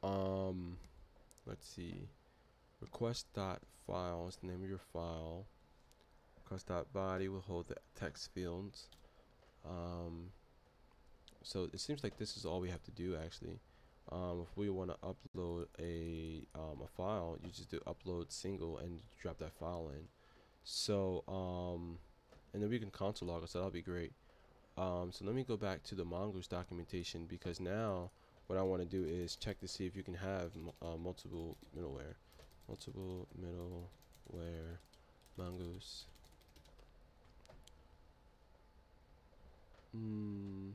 Um, let's see. Request dot file is the name of your file. Request dot body will hold the text fields. Um, so it seems like this is all we have to do actually. Um, if we want to upload a, um, a file, you just do upload single and drop that file in. So, um, and then we can console log it, so that'll be great. Um, so let me go back to the Mongoose documentation because now what I want to do is check to see if you can have uh, multiple middleware. Multiple middleware Mongoose. Hmm.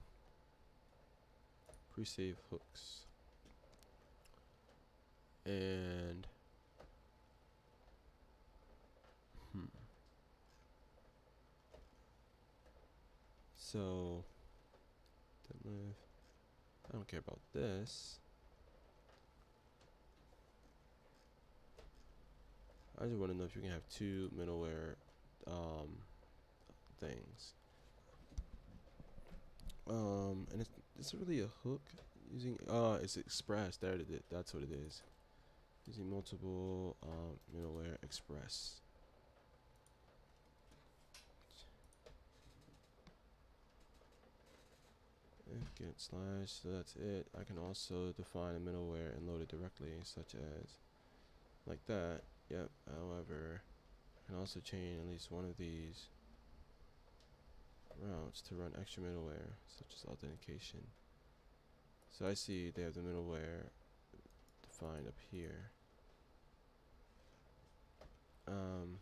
Pre-save hooks and So I don't care about this. I just want to know if you can have two middleware um, things. Um, and it's, it's really a hook using, uh, it's express, there it is, that's what it is using multiple um, middleware express. Get slash, so that's it. I can also define a middleware and load it directly, such as like that. Yep. However, I can also chain at least one of these routes to run extra middleware, such as authentication. So I see they have the middleware defined up here. Um,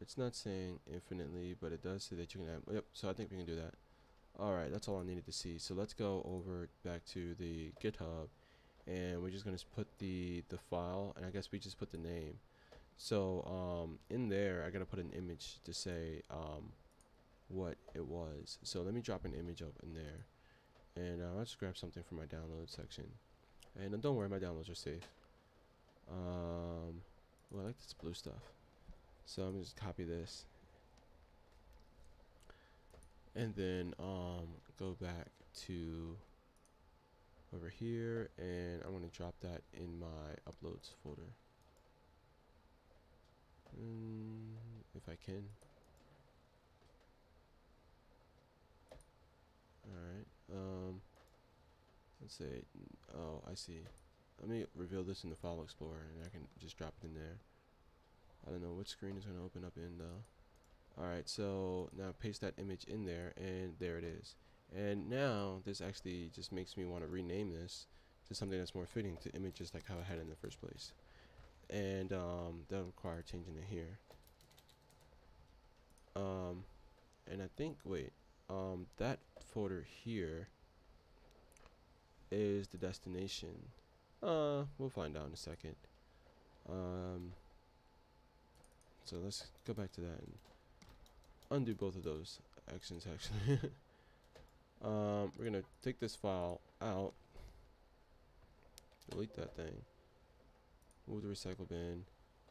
it's not saying infinitely, but it does say that you can have. Yep. So I think we can do that. All right, that's all I needed to see. So let's go over back to the GitHub, and we're just gonna put the the file, and I guess we just put the name. So um, in there, I gotta put an image to say um, what it was. So let me drop an image up in there, and uh, I'll just grab something from my download section. And uh, don't worry, my downloads are safe. Um, well, I like this blue stuff. So I'm just copy this. And then um, go back to over here and I'm going to drop that in my uploads folder. Mm, if I can. Alright um let's say oh I see. Let me reveal this in the file explorer and I can just drop it in there. I don't know which screen is going to open up in though alright so now paste that image in there and there it is and now this actually just makes me want to rename this to something that's more fitting to images like how I had in the first place. And um, that'll require changing it here. Um, and I think, wait, um, that folder here is the destination. Uh, we'll find out in a second. Um, so let's go back to that and undo both of those actions actually. Um, we're gonna take this file out, delete that thing, move the recycle bin.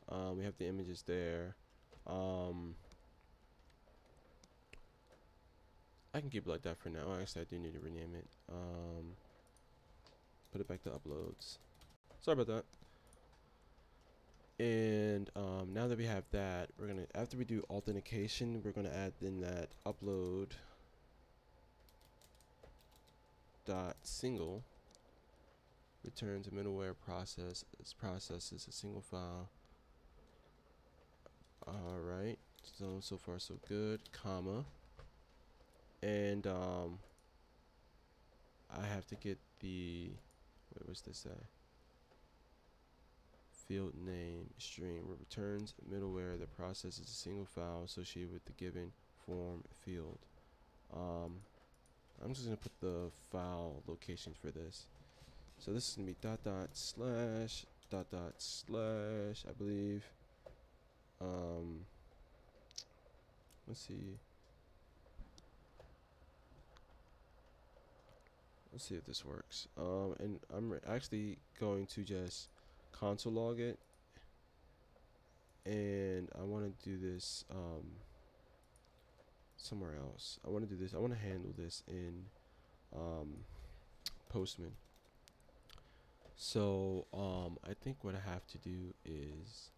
Um, we have the images there. Um, I can keep it like that for now. Actually, I do need to rename it. Um, put it back to uploads. Sorry about that. And um, now that we have that, we're gonna after we do authentication, we're gonna add in that upload dot single. Returns a middleware process This processes a single file. Alright so so far so good comma. And um I have to get the wait what's this say field name stream returns middleware that processes a single file associated with the given form field um, I'm just gonna put the file location for this. So this is gonna be dot dot slash dot dot slash I believe. Um, let's see. Let's see if this works. Um, and I'm actually going to just console log it, and I want to do this. Um, somewhere else. I want to do this. I want to handle this in um, Postman. So um, I think what I have to do is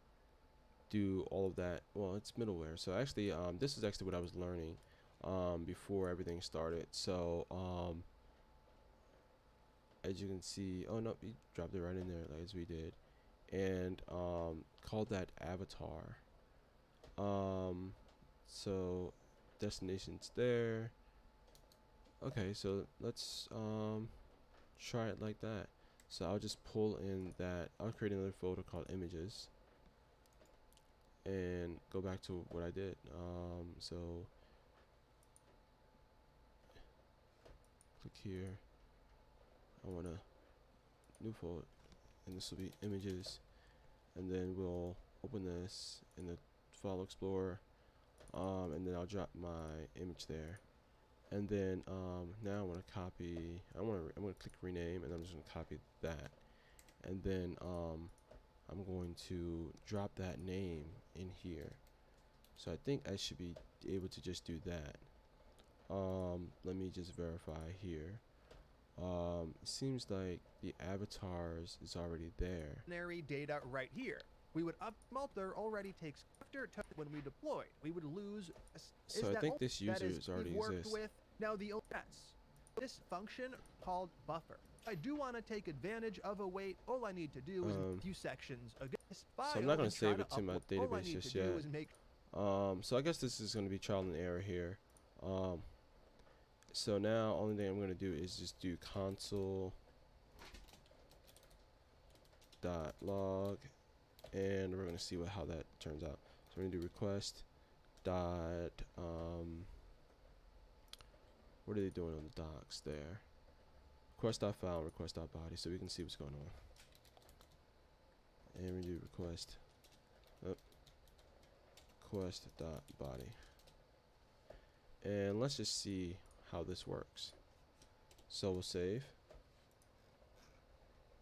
do all of that. Well, it's middleware. So actually, um, this is actually what I was learning um, before everything started. So um, as you can see, oh no, he dropped it right in there like as we did, and um, called that avatar. Um, so destinations there. Okay so let's um try it like that. So I'll just pull in that I'll create another folder called images. And go back to what I did. Um, so click here. I want a new folder and this will be images. And then we'll open this in the file explorer um, and then I'll drop my image there. And then um, now I want to copy I want to I'm going to click rename and I'm just going to copy that. And then um, I'm going to drop that name in here. So I think I should be able to just do that. Um, let me just verify here um, it seems like the avatars is already there data right here we would up Multer already takes after when we deployed. We would lose. So I think this user is already exists. With. Now the yes, this function called buffer. I do want to take advantage of await. All I need to do is um, a few sections. So I'm not going to save it to my database just yet. Um, so I guess this is going to be trial and error here. Um, so now only thing I'm going to do is just do console dot log and we're going to see what how that turns out. So we're going to do request dot um, what are they doing on the docs there? Request dot file, request dot body, so we can see what's going on. And we do request oh, request dot body. And let's just see how this works. So we'll save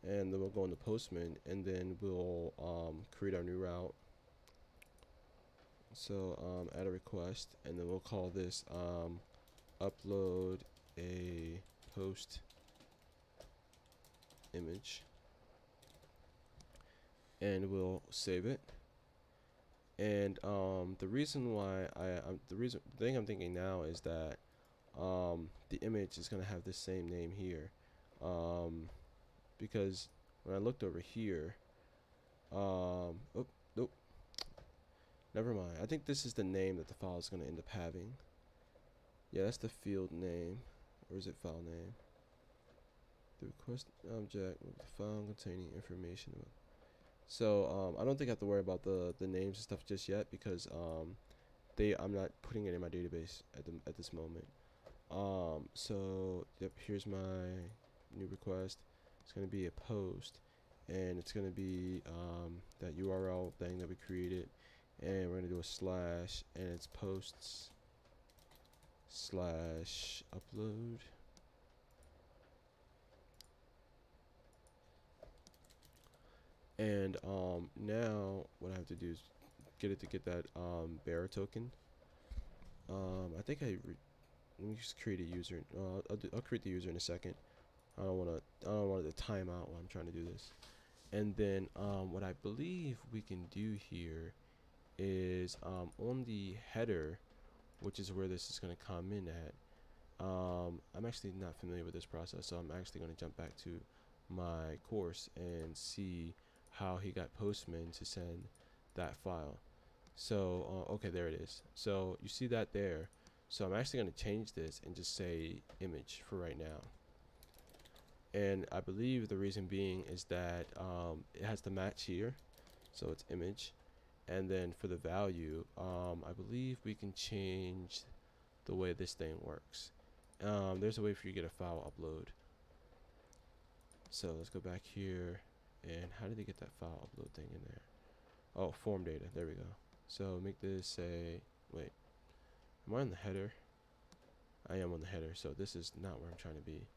and then we'll go into Postman and then we'll um, create our new route. So um, add a request and then we'll call this um, upload a post image and we'll save it and um, the reason why I um, the reason the thing I'm thinking now is that um, the image is gonna have the same name here. Um, because when I looked over here um, oh nope. Never mind. I think this is the name that the file is gonna end up having. Yeah that's the field name. Or is it file name? The request object with the file containing information about so um, I don't think I have to worry about the the names and stuff just yet because um, they I'm not putting it in my database at the at this moment. Um, so yep, here's my new request. It's gonna be a post, and it's gonna be um, that URL thing that we created, and we're gonna do a slash, and it's posts slash upload. and um, now what I have to do is get it to get that um, bearer token um, I think I let me just create a user uh, I'll, do, I'll create the user in a second I don't want to I don't want to time out while I'm trying to do this and then um, what I believe we can do here is um, on the header which is where this is going to come in at um, I'm actually not familiar with this process so I'm actually going to jump back to my course and see how he got Postman to send that file. So, uh, okay, there it is. So you see that there. So I'm actually going to change this and just say image for right now. And I believe the reason being is that um, it has to match here. So it's image. And then for the value, um, I believe we can change the way this thing works. Um, there's a way for you to get a file upload. So let's go back here. And how did they get that file upload thing in there? Oh, form data. There we go. So make this say, am I on the header? I am on the header, so this is not where I'm trying to be.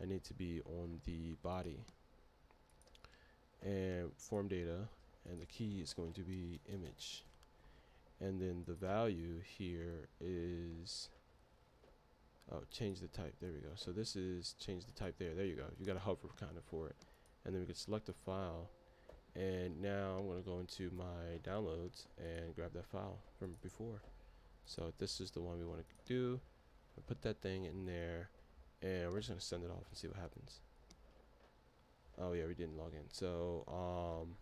I need to be on the body. And form data, and the key is going to be image. And then the value here is, oh, change the type. There we go. So this is change the type there. There you go. You got to hover kind of for it and then we can select a file and now I'm going to go into my downloads and grab that file from before so this is the one we want to do put that thing in there and we're just going to send it off and see what happens. Oh yeah we didn't log in. So um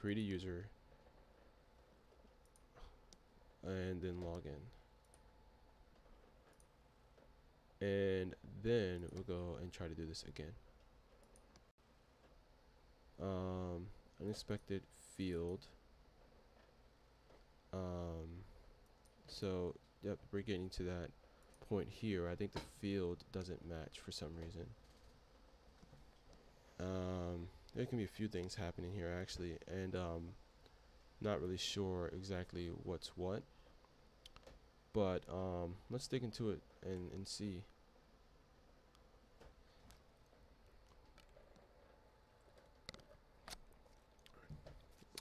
create a user and then log in. And then we'll go and try to do this again. Um, unexpected field. Um, so, yep, we're getting to that point here. I think the field doesn't match for some reason. Um, there can be a few things happening here actually, and um, not really sure exactly what's what. But um, let's dig into it and, and see.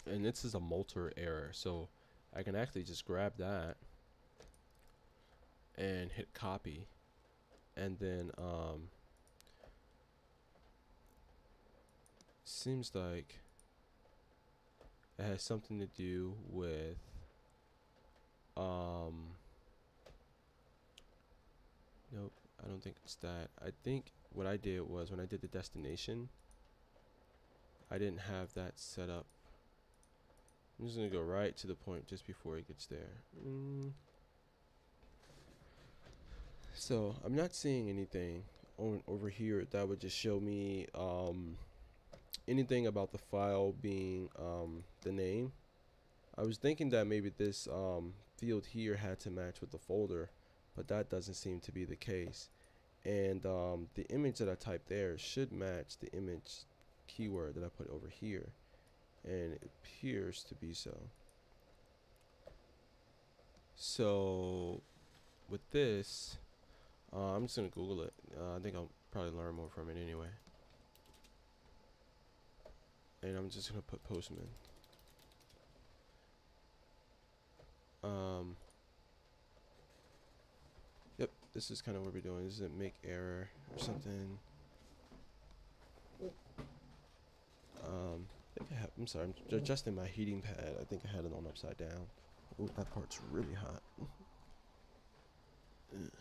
and this is a multer error so I can actually just grab that and hit copy and then um, seems like it has something to do with um nope I don't think it's that I think what I did was when I did the destination I didn't have that set up I'm just gonna go right to the point just before it gets there. Mm. So I'm not seeing anything on over here that would just show me um, anything about the file being um, the name. I was thinking that maybe this um, field here had to match with the folder, but that doesn't seem to be the case. And um, the image that I typed there should match the image keyword that I put over here and it appears to be so. So with this, uh, I'm just gonna Google it. Uh, I think I'll probably learn more from it anyway. And I'm just gonna put Postman. Um. Yep, this is kind of what we're doing. This is a make error or something. Um, I I I'm sorry, I'm adjusting my heating pad. I think I had it on upside down. Ooh, that part's really hot. Ugh.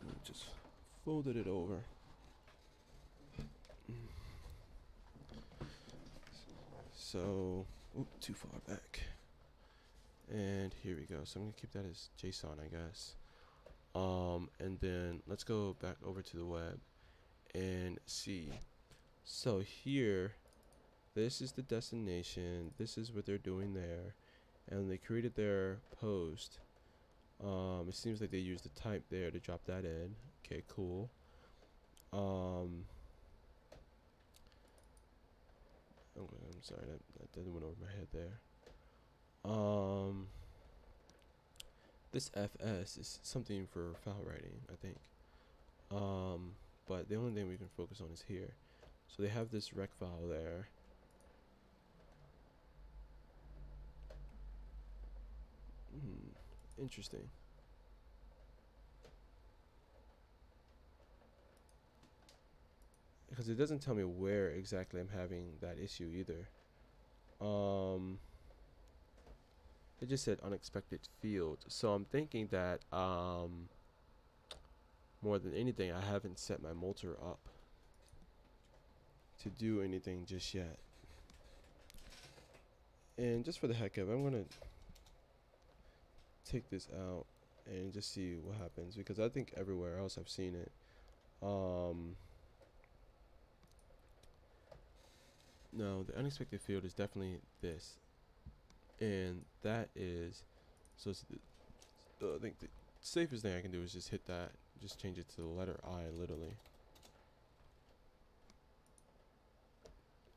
So just folded it over. So, too far back. And here we go. So I'm gonna keep that as JSON, I guess. Um, and then let's go back over to the web and see. So here, this is the destination. This is what they're doing there, and they created their post. Um, it seems like they used the type there to drop that in. Okay, cool. Um, I'm, I'm sorry, that, that didn't went over my head there. Um, this FS is something for file writing, I think. Um, but the only thing we can focus on is here. So they have this rec file there. Hmm, interesting. Because it doesn't tell me where exactly I'm having that issue either. Um, it just said unexpected field. So I'm thinking that um, more than anything, I haven't set my Multer up to do anything just yet. And just for the heck of it, I'm gonna take this out and just see what happens because I think everywhere else I've seen it. Um, no, the unexpected field is definitely this, and that is so. The, uh, I think the safest thing I can do is just hit that, just change it to the letter I, literally.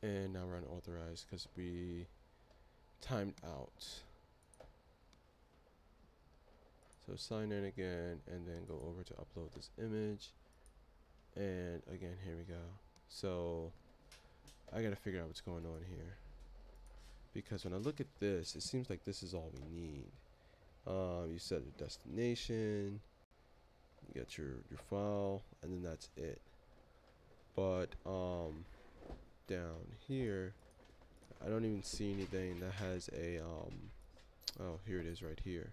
And now we're unauthorized because we timed out. So sign in again and then go over to upload this image. And again, here we go. So I gotta figure out what's going on here. Because when I look at this, it seems like this is all we need. Um, you set a destination, you got your, your file, and then that's it. But um, down here, I don't even see anything that has a, um, oh, here it is right here.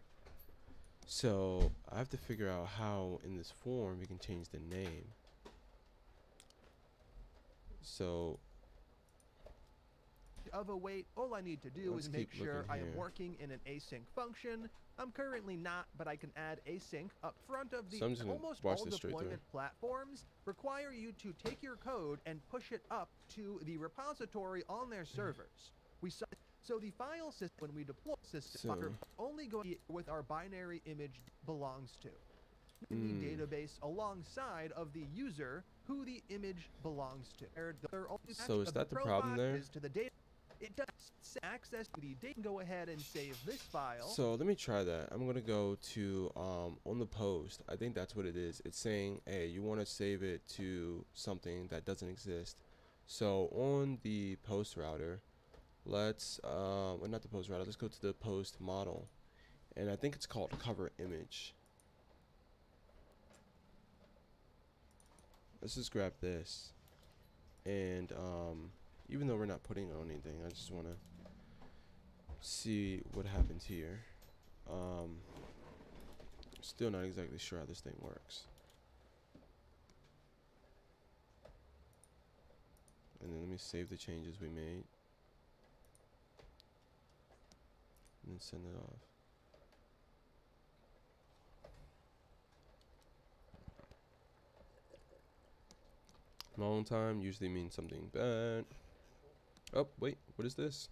So I have to figure out how in this form we can change the name. So of await, all I need to do Let's is make sure I am working in an async function. I'm currently not, but I can add async up front of the So I'm just gonna almost all this straight through. deployment platforms require you to take your code and push it up to the repository on their servers. We saw so the file system when we deploy system So- only going with our binary image belongs to. Mm. the database alongside of the user who the image belongs to. They're- they're only So is that the profile problem there? Is to the data. It does access to the data. Go ahead and save this file. So let me try that. I'm gonna go to um, on the post. I think that's what it is. It's saying, hey, you want to save it to something that doesn't exist. So on the post router, let's um, well, not the post router. Let's go to the post model, and I think it's called cover image. Let's just grab this, and um, even though we're not putting on anything, I just want to see what happens here. Um, still not exactly sure how this thing works. And then let me save the changes we made. And then send it off. Long time usually means something bad. Oh, wait, what is this?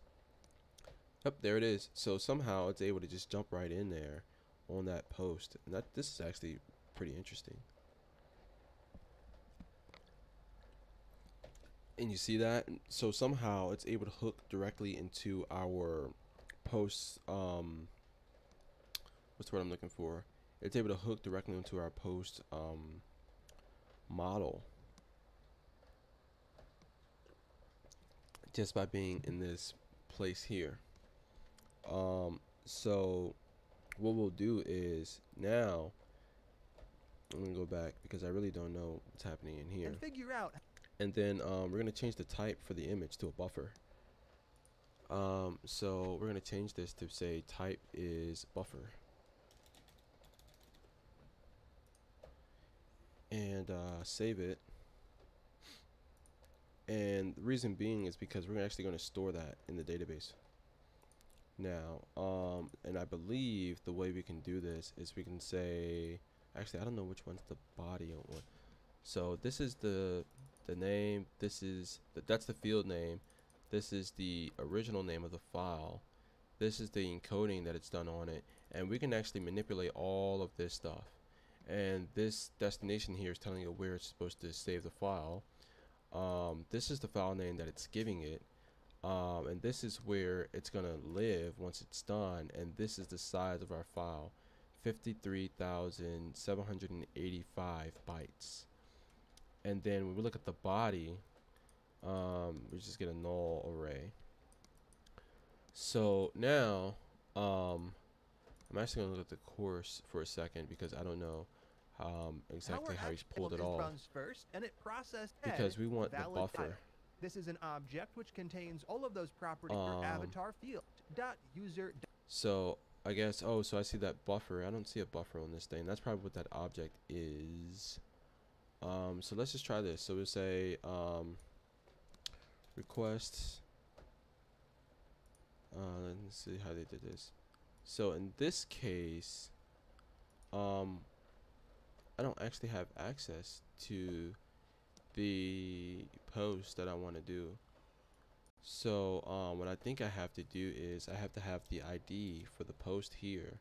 Yep, there it is. So somehow it's able to just jump right in there on that post. And that this is actually pretty interesting. And you see that? So somehow it's able to hook directly into our post um what's the word I'm looking for? It's able to hook directly into our post um model just by being in this place here. Um, so what we'll do is now I'm gonna go back because I really don't know what's happening in here. and figure out and then um, we're going to change the type for the image to a buffer. Um, so we're going to change this to say type is buffer. And uh, save it. And the reason being is because we're actually going to store that in the database. Now, um, and I believe the way we can do this is we can say, actually, I don't know which one's the body one. So this is the the name. This is the, that's the field name. This is the original name of the file. This is the encoding that it's done on it, and we can actually manipulate all of this stuff. And this destination here is telling you where it's supposed to save the file. Um, this is the file name that it's giving it. Um, and this is where it's gonna live once it's done and this is the size of our file 53,785 bytes and then when we look at the body um, we just get a null array so now um, I'm actually gonna look at the course for a second because I don't know um, exactly how he's pulled it runs first, and it processed because we want the buffer data. This is an object which contains all of those properties Um, for avatar field. Dot user. Dot So I guess oh so I see that buffer. I don't see a buffer on this thing. That's probably what that object is. Um, so let's just try this. So we'll say um, request. Uh, let's see how they did this. So in this case, um, I don't actually have access to the post that I want to do. So um, what I think I have to do is I have to have the ID for the post here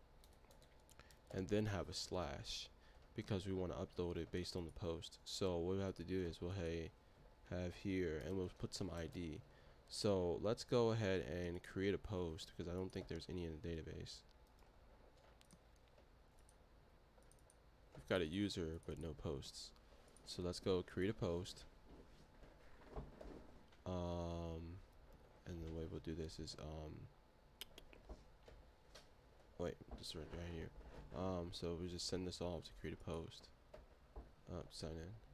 and then have a slash because we want to upload it based on the post. So what we have to do is we'll hey, have here and we'll put some ID. So let's go ahead and create a post because I don't think there's any in the database. We've got a user but no posts. So let's go create a post. Um, and the way we'll do this is um, wait, just right, right here. Um, so we just send this off to create a post. Uh, sign in.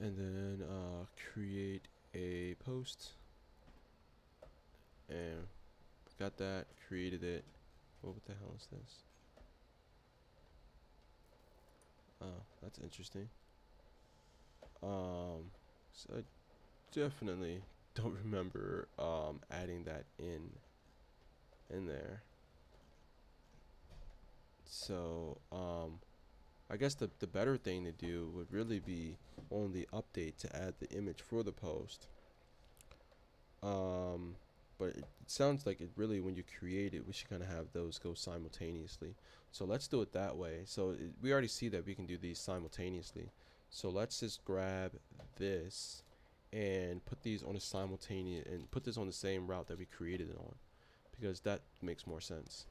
And then uh, create a post. And got that, created it. What the hell is this? Oh, that's interesting. Um, so I definitely don't remember um adding that in in there. So um, I guess the the better thing to do would really be on the update to add the image for the post. Um, but it sounds like it really when you create it, we should kind of have those go simultaneously. So let's do it that way. So it, we already see that we can do these simultaneously. So let's just grab this and put these on a simultaneous and put this on the same route that we created it on because that makes more sense.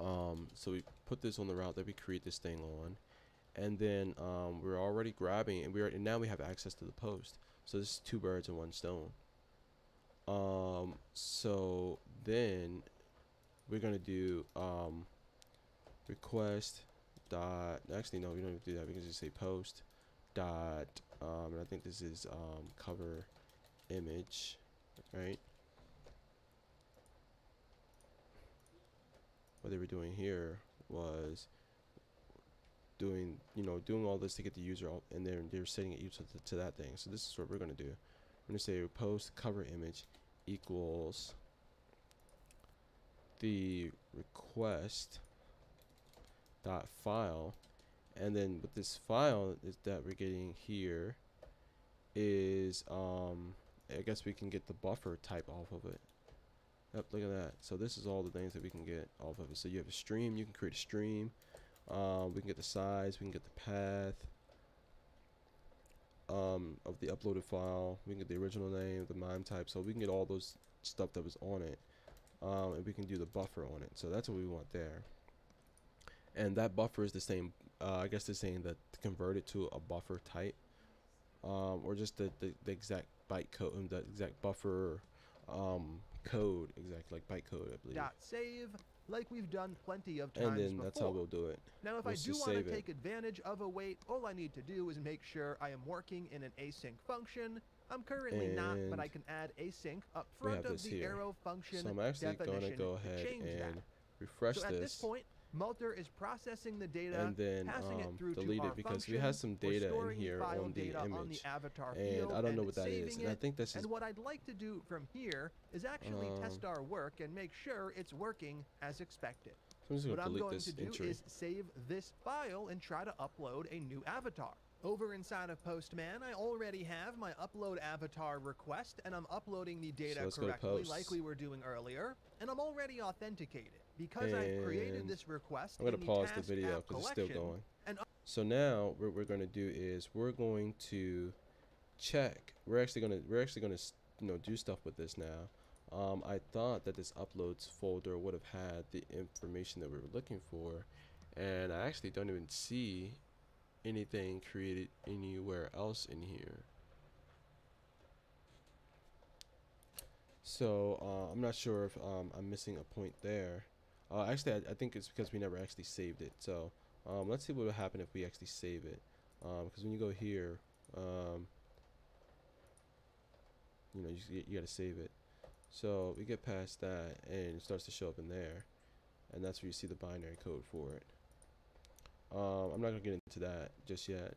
Um, so we put this on the route that we create this thing on and then um, we're already grabbing and we are and now we have access to the post. So this is two birds in one stone. Um, so then we're gonna do um, request dot. Actually, no, we don't even do that. We can just say post dot. Um, and I think this is um, cover image, right? What they were doing here was doing, you know, doing all this to get the user, all, and then they're setting it to, to that thing. So this is what we're gonna do. We're gonna say post cover image equals the request dot file and then with this file is that we're getting here is um I guess we can get the buffer type off of it yep look at that. So this is all the things that we can get off of it. So you have a stream you can create a stream. Um, we can get the size we can get the path um, of the uploaded file. We can get the original name the MIME type. So we can get all those stuff that was on it um, and we can do the buffer on it. So that's what we want there. And that buffer is the same uh, I guess they're saying that convert it to a buffer type um, or just the, the, the exact byte code the exact buffer um, code exactly like byte code I believe Dot save like we've done plenty of times and then before. that's how we'll do it. Now, if Let's I do want to it. take advantage of await, all I need to do is make sure I am working in an async function. I'm currently not, but I can add async up front of the here. arrow function So I'm actually going to go ahead change that. and refresh so at this. this point, Multer is processing the data, and then passing it um, through delete to it because we function. have some data in here on the data image on the avatar and I don't know what that is and I it. think this is And what I'd like to do from here is actually test Um, our work and make sure it's working as expected. so I'm What I'm going to do entry is save this file and try to upload a new avatar. Over inside of Postman, I already have my upload avatar request and I'm uploading the data to correctly like we were doing earlier. And I'm already authenticated. Because I've created this request, I'm gonna pause the video because it's still going. and so now what we're going to do is we're going to check. We're actually going to we're actually going to you know do stuff with this now. Um, I thought that this uploads folder would have had the information that we were looking for and I actually don't even see anything created anywhere else in here. So uh, I'm not sure if um, I'm missing a point there uh, actually I, I think it's because we never actually saved it. So um, let's see what would happen if we actually save it. Because when you go here um, you know you, you got to save it. So we get past that and it starts to show up in there. And that's where you see the binary code for it. Um, I'm not gonna get into that just yet.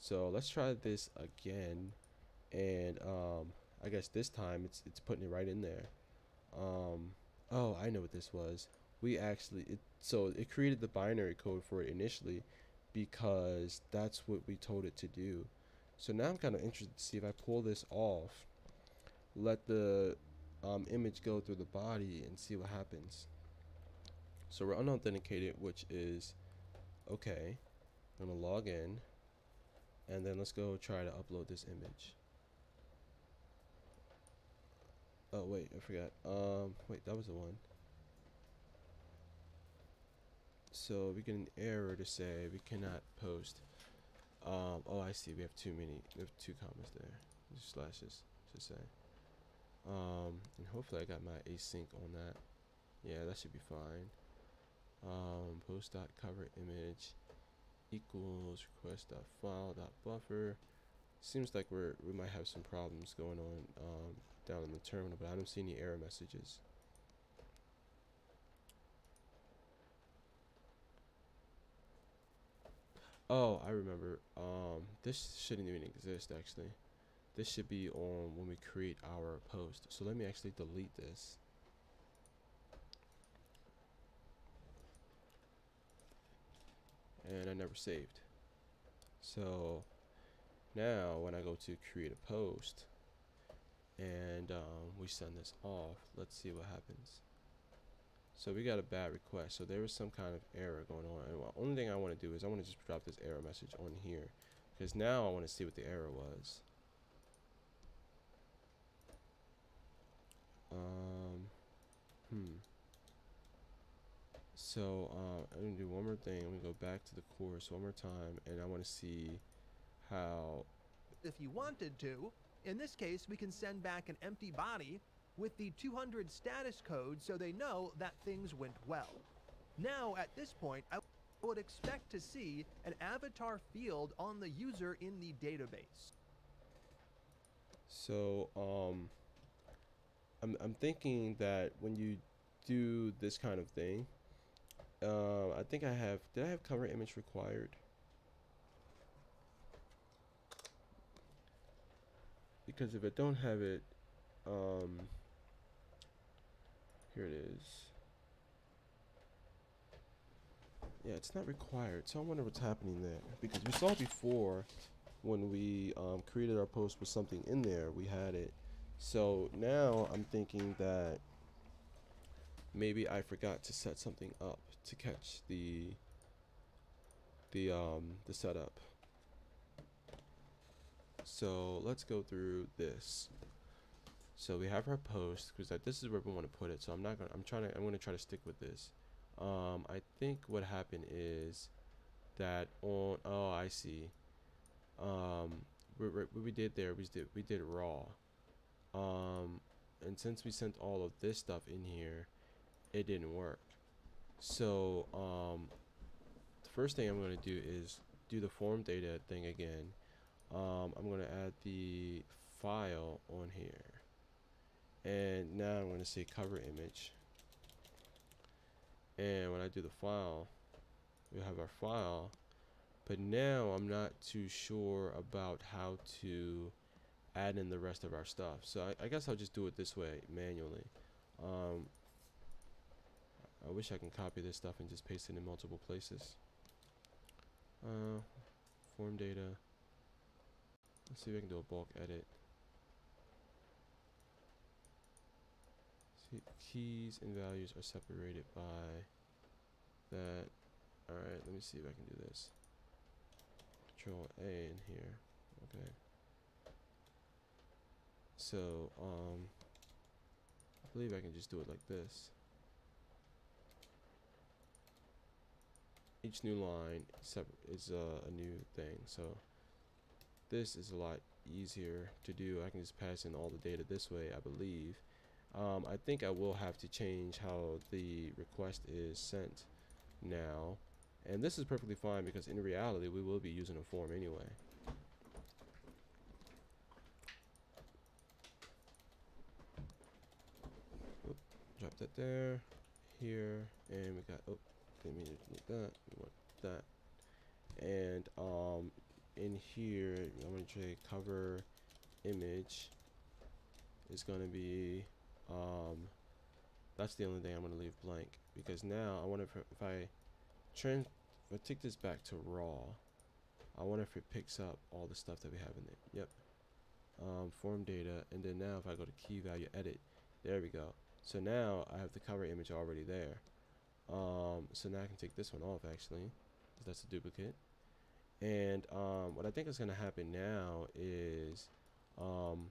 So let's try this again. And um, I guess this time it's it's putting it right in there. Um, oh I know what this was we actually it so it created the binary code for it initially because that's what we told it to do. So now I'm kind of interested to see if I pull this off let the um, image go through the body and see what happens. So we're unauthenticated which is okay I'm gonna log in and then let's go try to upload this image. Oh wait I forgot. Um wait that was the one so we get an error to say we cannot post. Um oh I see we have too many we have two commas there. Just slashes should say. Um and hopefully I got my async on that. Yeah that should be fine. Um post dot cover image equals request dot file dot buffer. Seems like we're we might have some problems going on um down in the terminal but I don't see any error messages Oh, I remember. Um, this shouldn't even exist actually. This should be on when we create our post. So let me actually delete this. And I never saved. So now when I go to create a post and um, we send this off, let's see what happens. So we got a bad request. So there was some kind of error going on. And the only thing I want to do is I want to just drop this error message on here. Because now I want to see what the error was. Um, hmm. So I'm going to do one more thing. I'm going to go back to the course one more time. And I want to see how if you wanted to. In this case, we can send back an empty body with the 200 status code so they know that things went well. Now, at this point, I would expect to see an avatar field on the user in the database. So, um, I'm I'm thinking that when you do this kind of thing, uh, I think I have. Did I have cover image required? Because if I don't have it, um, here it is. Yeah, it's not required. So I wonder what's happening there because we saw before when we um, created our post with something in there, we had it. So now I'm thinking that maybe I forgot to set something up to catch the the um the setup. So let's go through this. So we have our post because like, this is where we want to put it. So I'm not gonna. I'm trying to. I'm gonna try to stick with this. Um, I think what happened is that on. Oh, I see. Um, we, we, what we did there we did we did raw. Um, and since we sent all of this stuff in here, it didn't work. So um, the first thing I'm going to do is do the form data thing again. Um, I'm going to add the file on here. And now I'm going to say cover image. And when I do the file, we have our file. But now I'm not too sure about how to add in the rest of our stuff. So I, I guess I'll just do it this way manually. Um, I wish I can copy this stuff and just paste it in multiple places. Uh, form data. Let's see if I can do a bulk edit. Keys and values are separated by that. Alright, let me see if I can do this. Control A in here. Okay. So, um, I believe I can just do it like this. Each new line is uh, a new thing. So this is a lot easier to do. I can just pass in all the data this way, I believe. Um, I think I will have to change how the request is sent now. And this is perfectly fine because in reality, we will be using a form anyway. Oop, drop that there, here, and we got, oh, didn't mean to need that, we want that. And um, in here, I'm going to say cover image is going to be, um, that's the only thing I'm going to leave blank. Because now, I wonder if, if I trans if I take this back to raw, I wonder if it picks up all the stuff that we have in there. Yep. Um, form data, and then now if I go to key value edit, there we go. So now I have the cover image already there. Um, so now I can take this one off actually, because that's a duplicate. And um, what I think is going to happen now is um,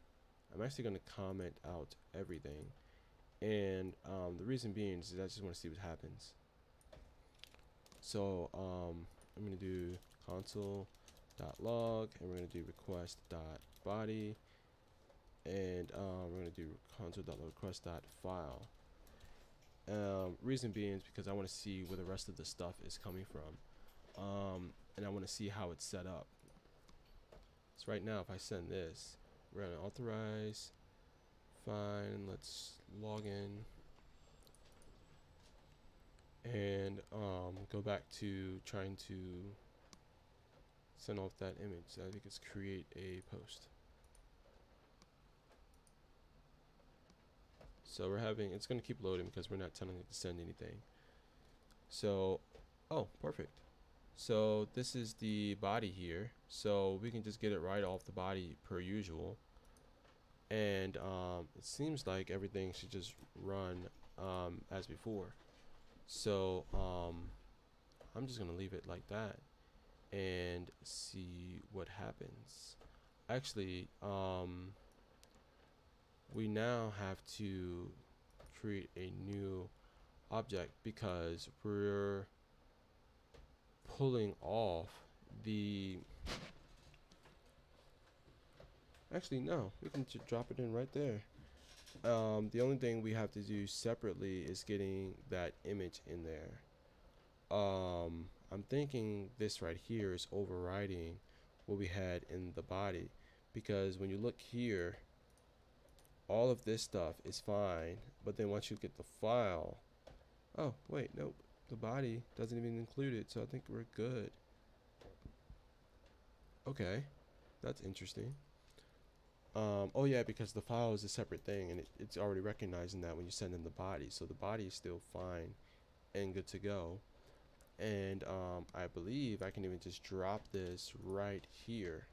I'm actually going to comment out everything. And um, the reason being is I just want to see what happens. So um, I'm going to do console.log and we're going to do request.body and um, we're going to do console.request.file. Um, reason being is because I want to see where the rest of the stuff is coming from. Um, and I want to see how it's set up. So right now, if I send this, we're to authorize. Fine, let's log in and um, go back to trying to send off that image. I think it's create a post. So we're having, it's going to keep loading because we're not telling it to send anything. So, oh, perfect. So this is the body here. So we can just get it right off the body per usual. And um, it seems like everything should just run um, as before. So um, I'm just to leave it like that and see what happens. Actually, um, we now have to create a new object because we're pulling off the actually no we can just drop it in right there um, the only thing we have to do separately is getting that image in there. Um, I'm thinking this right here is overriding what we had in the body because when you look here, all of this stuff is fine, but then once you get the file, oh wait, nope, the body doesn't even include it, so I think we're good. Okay, that's interesting. Um, oh yeah, because the file is a separate thing, and it, it's already recognizing that when you send in the body. So the body is still fine and good to go. And um, I believe I can even just drop this right here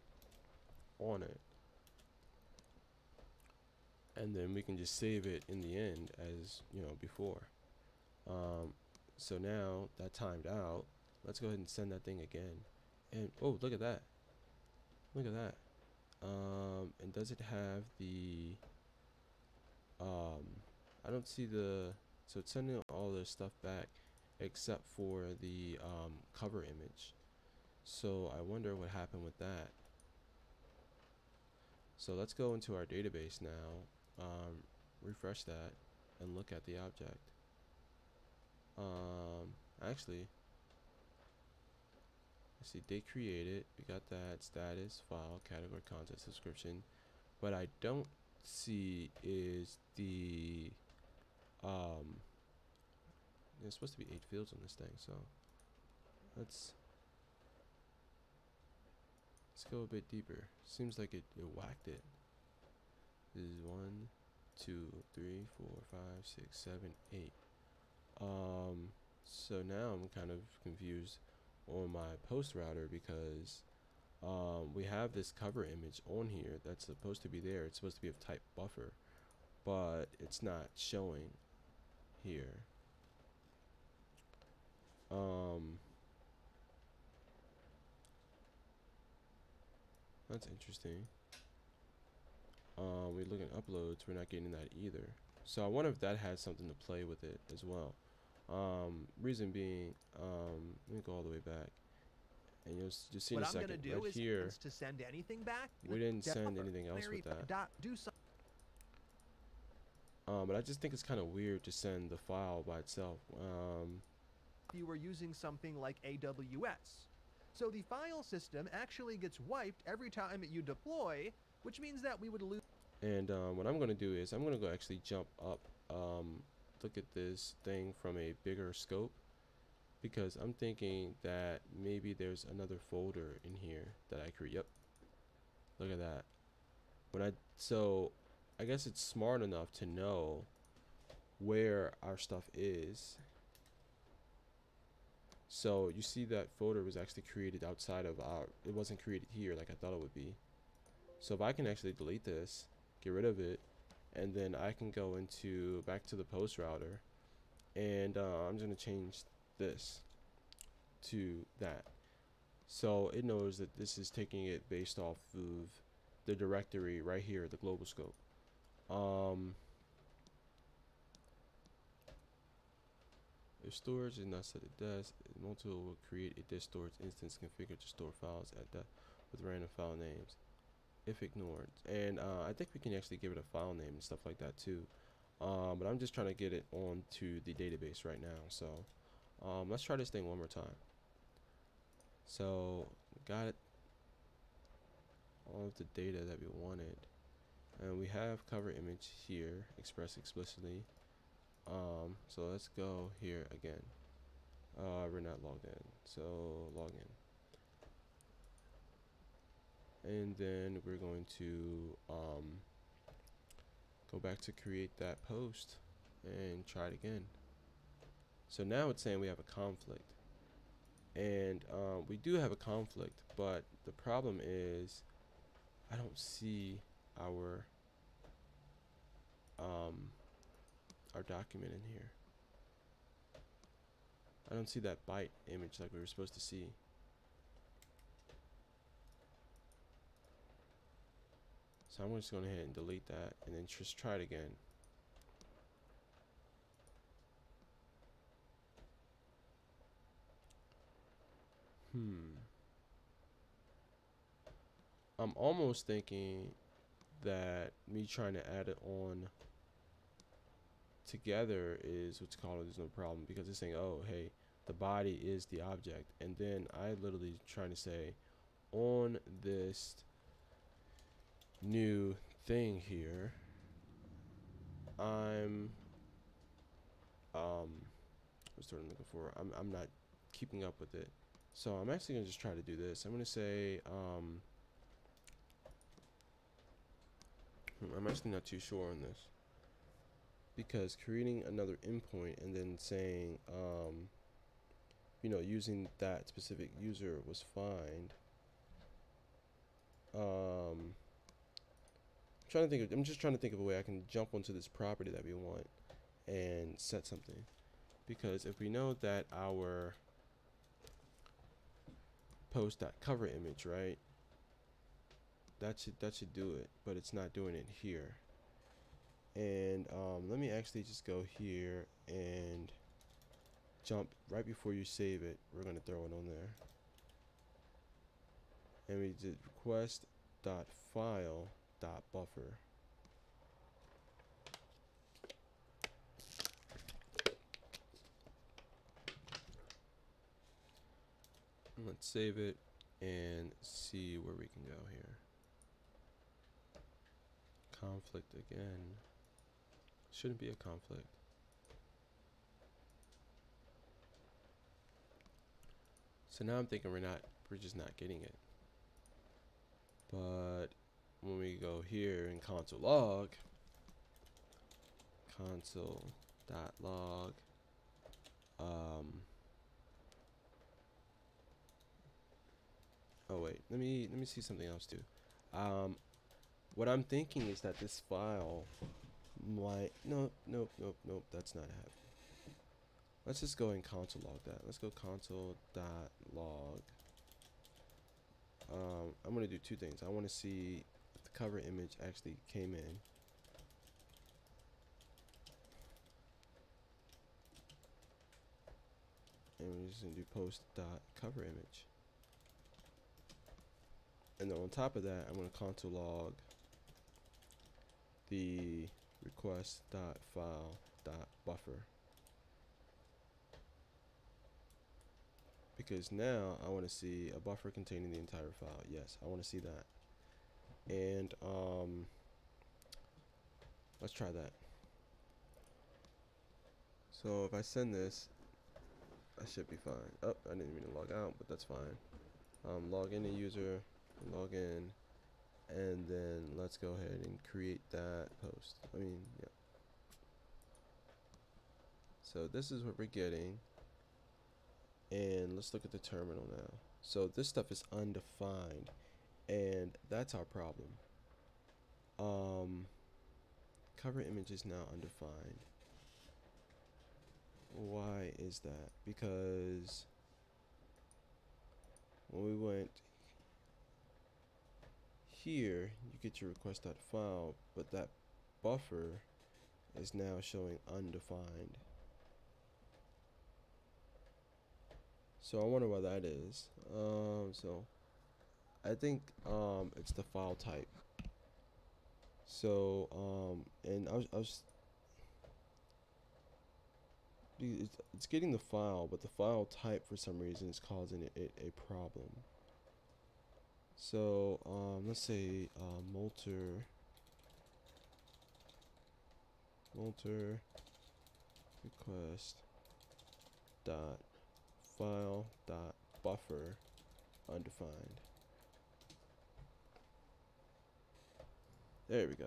on it. And then we can just save it in the end as, you know, before. Um, so now that timed out, let's go ahead and send that thing again. And, oh, look at that. Look at that. Um, and does it have the, um, I don't see the, so it's sending all the stuff back except for the um, cover image. So I wonder what happened with that. So let's go into our database now, um, refresh that, and look at the object. Um, actually, see, date created. We got that status, file, category, content, subscription. What I don't see is the um. There's supposed to be eight fields on this thing, so let's let's go a bit deeper. Seems like it, it whacked it. This is one, two, three, four, five, six, seven, eight. Um, so now I'm kind of confused on my post router because um, we have this cover image on here that's supposed to be there. It's supposed to be of type buffer, but it's not showing here. Um, that's interesting. Um, we look at uploads, we're not getting that either. So I wonder if that has something to play with it as well. Um, reason being, um, let me go all the way back, and you'll just see in what a I'm gonna second. do right is, here, to send anything back. we didn't send anything else with that. Dot, do some Um, but I just think it's kind of weird to send the file by itself. Um, you were using something like AWS. So the file system actually gets wiped every time you deploy, which means that we would lose. and um, what I'm gonna do is I'm gonna go actually jump up, um, look at this thing from a bigger scope, because I'm thinking that maybe there's another folder in here that I create. Yep. Look at that. When I so, I guess it's smart enough to know where our stuff is. So you see that folder was actually created outside of our. It wasn't created here like I thought it would be. So if I can actually delete this, get rid of it, and then I can go into back to the post router, and uh, I'm gonna change this to that. So it knows that this is taking it based off of the directory right here, the global scope. Um, if storage is not set to disk, Multer will create a disk storage instance configured to store files at that with random file names if ignored. And uh, I think we can actually give it a file name and stuff like that too. Um, but I'm just trying to get it onto the database right now. So um, let's try this thing one more time. So got it all of the data that we wanted. And we have cover image here expressed explicitly. Um, so let's go here again. Uh, we're not logged in. So log in and then we're going to um, go back to create that post and try it again. So now it's saying we have a conflict. And um, we do have a conflict but the problem is I don't see our um, our document in here. I don't see that byte image like we were supposed to see So I'm just going to ahead and delete that and then just try it again. Hmm. I'm almost thinking that me trying to add it on together is what's called there's no problem because it's saying oh hey the body is the object and then I literally trying to say on this new thing here. I'm um what's word I'm looking for? I'm I'm not keeping up with it. So I'm actually gonna just try to do this. I'm gonna say um hmm, I'm actually not too sure on this. Because creating another endpoint and then saying um you know using that specific user was fine. Um trying to think of, I'm just trying to think of a way I can jump onto this property that we want and set something. Because if we know that our post dot cover image right that should that should do it but it's not doing it here. And um, let me actually just go here and jump right before you save it. We're gonna throw it on there. And we did request dot file dot buffer. Let's save it and see where we can go here. Conflict again. Shouldn't be a conflict. So now I'm thinking we're not, we're just not getting it. But when we go here in console log, console dot log, um, oh wait, let me let me see something else too. Um, what I'm thinking is that this file might nope nope nope nope that's not happening. Let's just go and console log that. Let's go console dot log. Um, I'm gonna do two things. I want to see cover image actually came in. And we're just gonna do post dot cover image. And then on top of that, I'm gonna console log the request dot file dot buffer. because now I want to see a buffer containing the entire file. Yes, I want to see that. And um, let's try that. So if I send this, I should be fine. Oh, I didn't mean to log out, but that's fine. Um, log in a user, log in, and then let's go ahead and create that post. I mean, yeah. So this is what we're getting and let's look at the terminal now so this stuff is undefined and that's our problem. Um, cover image is now undefined. Why is that? Because when we went here you get your request.file but that buffer is now showing undefined. So I wonder why that is. Um, so I think um, it's the file type. So um, and I was, I was it's, it's getting the file, but the file type for some reason is causing it, it a problem. So um, let's say uh, Multer Multer request dot file dot buffer undefined. There we go.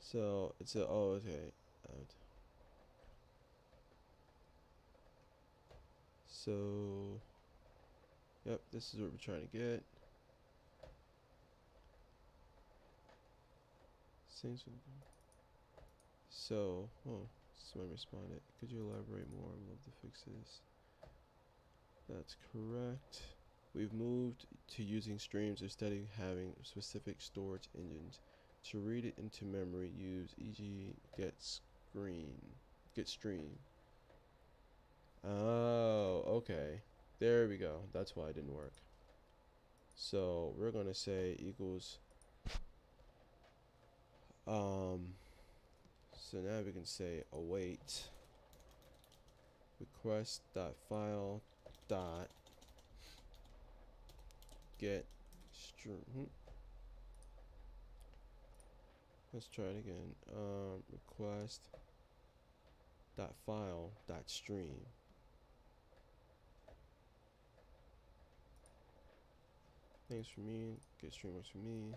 So it's a oh okay. So yep, this is what we're trying to get. So, oh, someone responded. Could you elaborate more? I'd love to fix this. That's correct. We've moved to using streams instead of having specific storage engines. To read it into memory, use e.g. get screen, get stream. Oh, okay. There we go. That's why it didn't work. So we're going to say equals um, so now we can say await request dot get stream. Hmm. Let's try it again. Um, request dot file dot stream. Thanks for me. Get stream works for me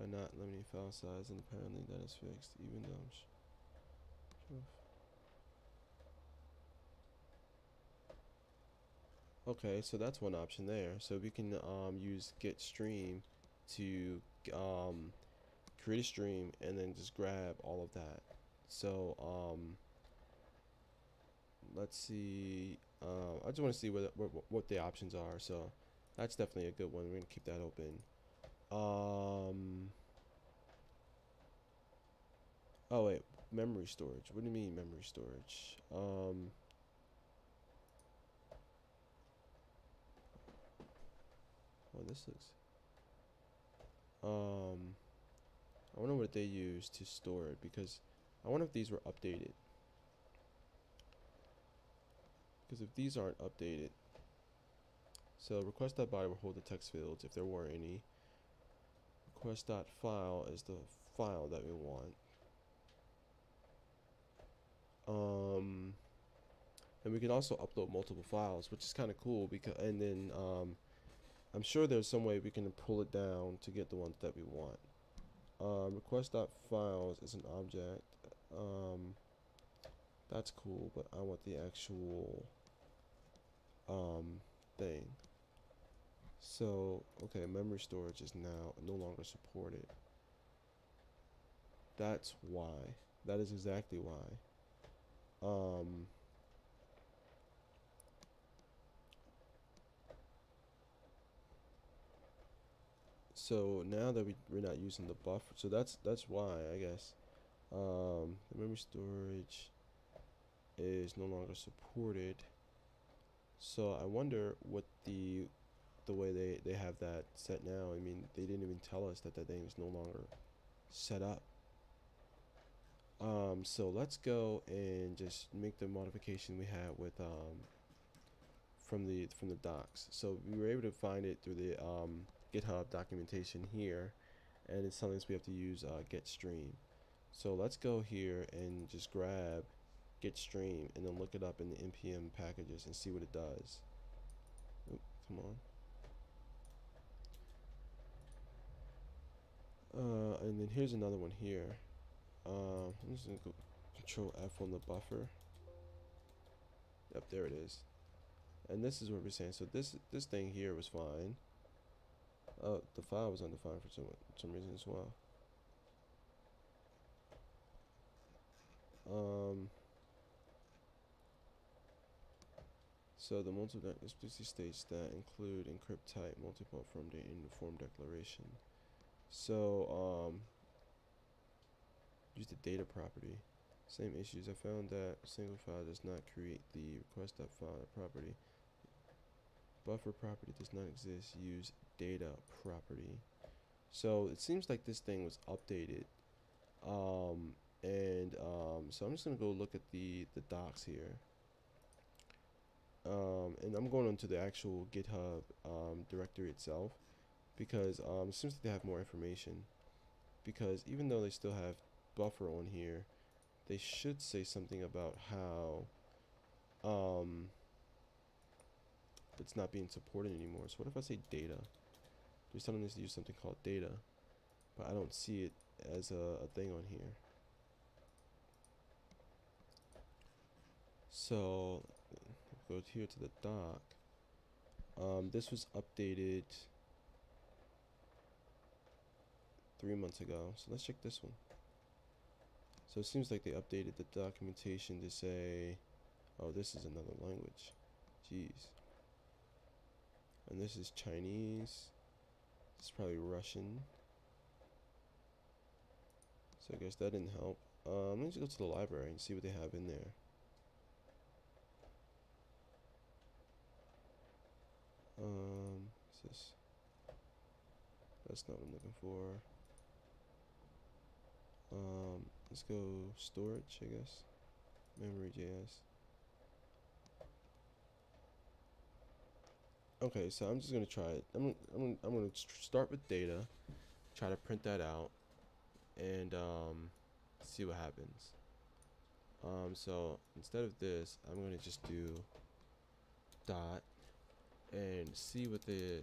by not limiting file size and apparently that is fixed even though Okay, so that's one option there. So we can um, use get stream to um, create a stream and then just grab all of that. So um, let's see. Uh, I just want to see what, what what the options are. So that's definitely a good one. We're gonna keep that open. Um. Oh wait, memory storage. What do you mean memory storage? Um. Oh, this looks. Um. I wonder what they use to store it because I wonder if these were updated. Because if these aren't updated, so request body will hold the text fields if there were any. Request dot file is the file that we want. Um, and we can also upload multiple files, which is kind of cool because, and then um, I'm sure there's some way we can pull it down to get the ones that we want. Um, request.files is an object. Um, that's cool, but I want the actual um, thing. So, okay, memory storage is now no longer supported. That's why. That is exactly why. Um, so now that we, we're not using the buffer, so that's that's why I guess. Um, the memory storage is no longer supported. So I wonder what the the way they, they have that set now. I mean, they didn't even tell us that that thing is no longer set up. Um, so let's go and just make the modification we had with um, from the from the docs. So we were able to find it through the um, GitHub documentation here, and it's something we have to use uh, get stream. So let's go here and just grab get stream and then look it up in the npm packages and see what it does. Oop, come on. Uh, and then here's another one here. Um, I'm just gonna go Control F on the buffer. Yep, there it is. And this is what we're saying. So this this thing here was fine. Oh, the file was undefined for some some reason as well. Um. So the Multer explicitly states that include encrypt type multiple from the form declaration. So um use the data property. Same issues. I found that single file does not create the request.file property. Buffer property does not exist. Use data property. So it seems like this thing was updated. Um, and um, so I'm just gonna go look at the the docs here. Um, and I'm going onto the actual GitHub um, directory itself because um, it seems like they have more information. Because even though they still have buffer on here, they should say something about how um, it's not being supported anymore. So what if I say data? There's something to use something called data, but I don't see it as a, a thing on here. So go here to the doc. Um, this was updated three months ago. So let's check this one. So it seems like they updated the documentation to say, oh, this is another language. Jeez. And this is Chinese. This is probably Russian. So I guess that didn't help. Um, let me just go to the library and see what they have in there. Um, what's this? That's not what I'm looking for. Um, let's go storage, I guess. Memory.js. Okay, so I'm just gonna try it. I'm I'm I'm gonna start with data, try to print that out, and um, see what happens. Um, so instead of this, I'm gonna just do dot and see what the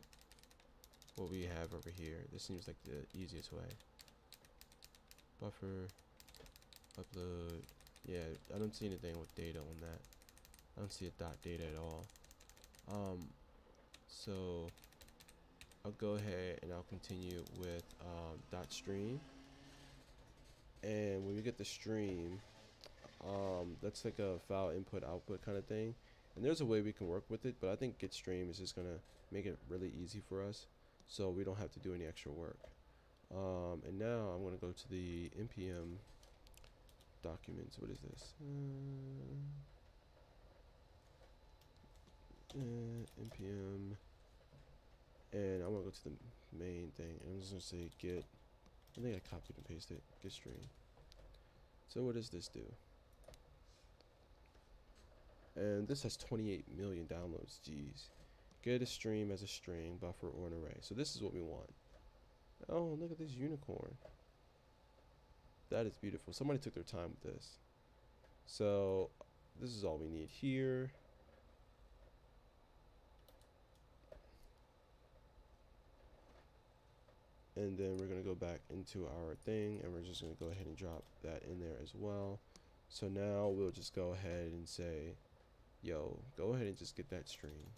what we have over here. This seems like the easiest way. Buffer, upload. Yeah, I don't see anything with data on that. I don't see a dot data at all. Um, so I'll go ahead and I'll continue with um, dot stream. And when we get the stream, um, that's like a file input output kind of thing. And there's a way we can work with it, but I think get stream is just gonna make it really easy for us, so we don't have to do any extra work. Um, and now I'm gonna go to the npm documents. What is this? Uh, npm, and I'm gonna go to the main thing. I'm just gonna say git I think I copied and pasted get stream. So what does this do? And this has 28 million downloads. Jeez. Get a stream as a string, buffer, or an array. So this is what we want. Oh, look at this unicorn. That is beautiful. Somebody took their time with this. So this is all we need here. And then we're going to go back into our thing and we're just going to go ahead and drop that in there as well. So now we'll just go ahead and say yo go ahead and just get that stream.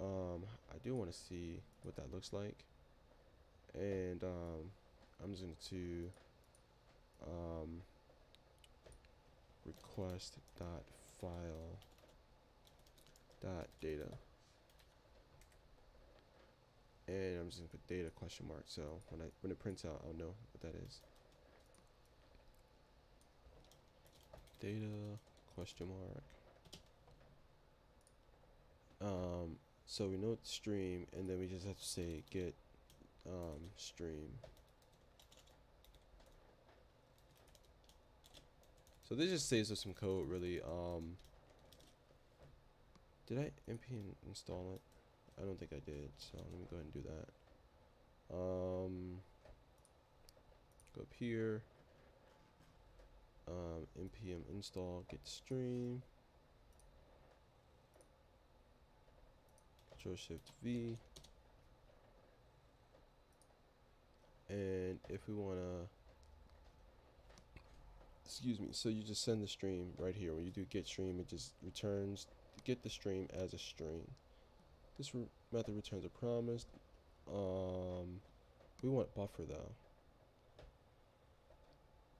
Um I do want to see what that looks like. And um I'm just going to um request dot file dot data and I'm just gonna put data question mark. So when I when it prints out I'll know what that is. Data question mark. Um so we know it's stream and then we just have to say get um, stream. So this just saves us some code really. Um did I npm install it I don't think I did, so let me go ahead and do that. Um, go up here, um, npm install git stream, Control Shift V, and if we want to, excuse me, so you just send the stream right here. When you do get stream, it just returns get the stream as a string. This method returns a promise. Um, we want buffer though.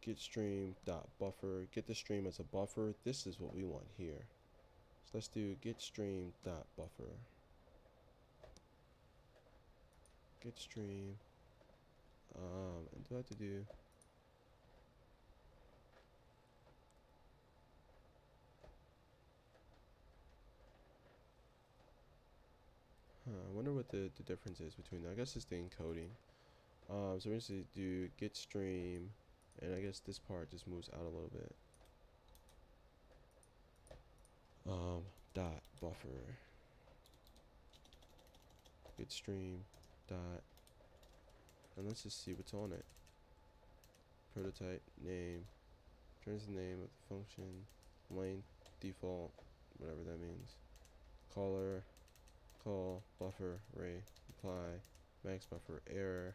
Get stream dot buffer. Get the stream as a buffer. This is what we want here. So let's do get stream dot buffer. Get stream. Um, and do I have to do? Huh, I wonder what the, the difference is between that. I guess it's the encoding. Um, so we're going to do get stream, and I guess this part just moves out a little bit. Um, dot buffer. Get stream dot, and let's just see what's on it. Prototype name, turns the name of the function, length, default, whatever that means. Caller, call, buffer, array, apply, max buffer, error.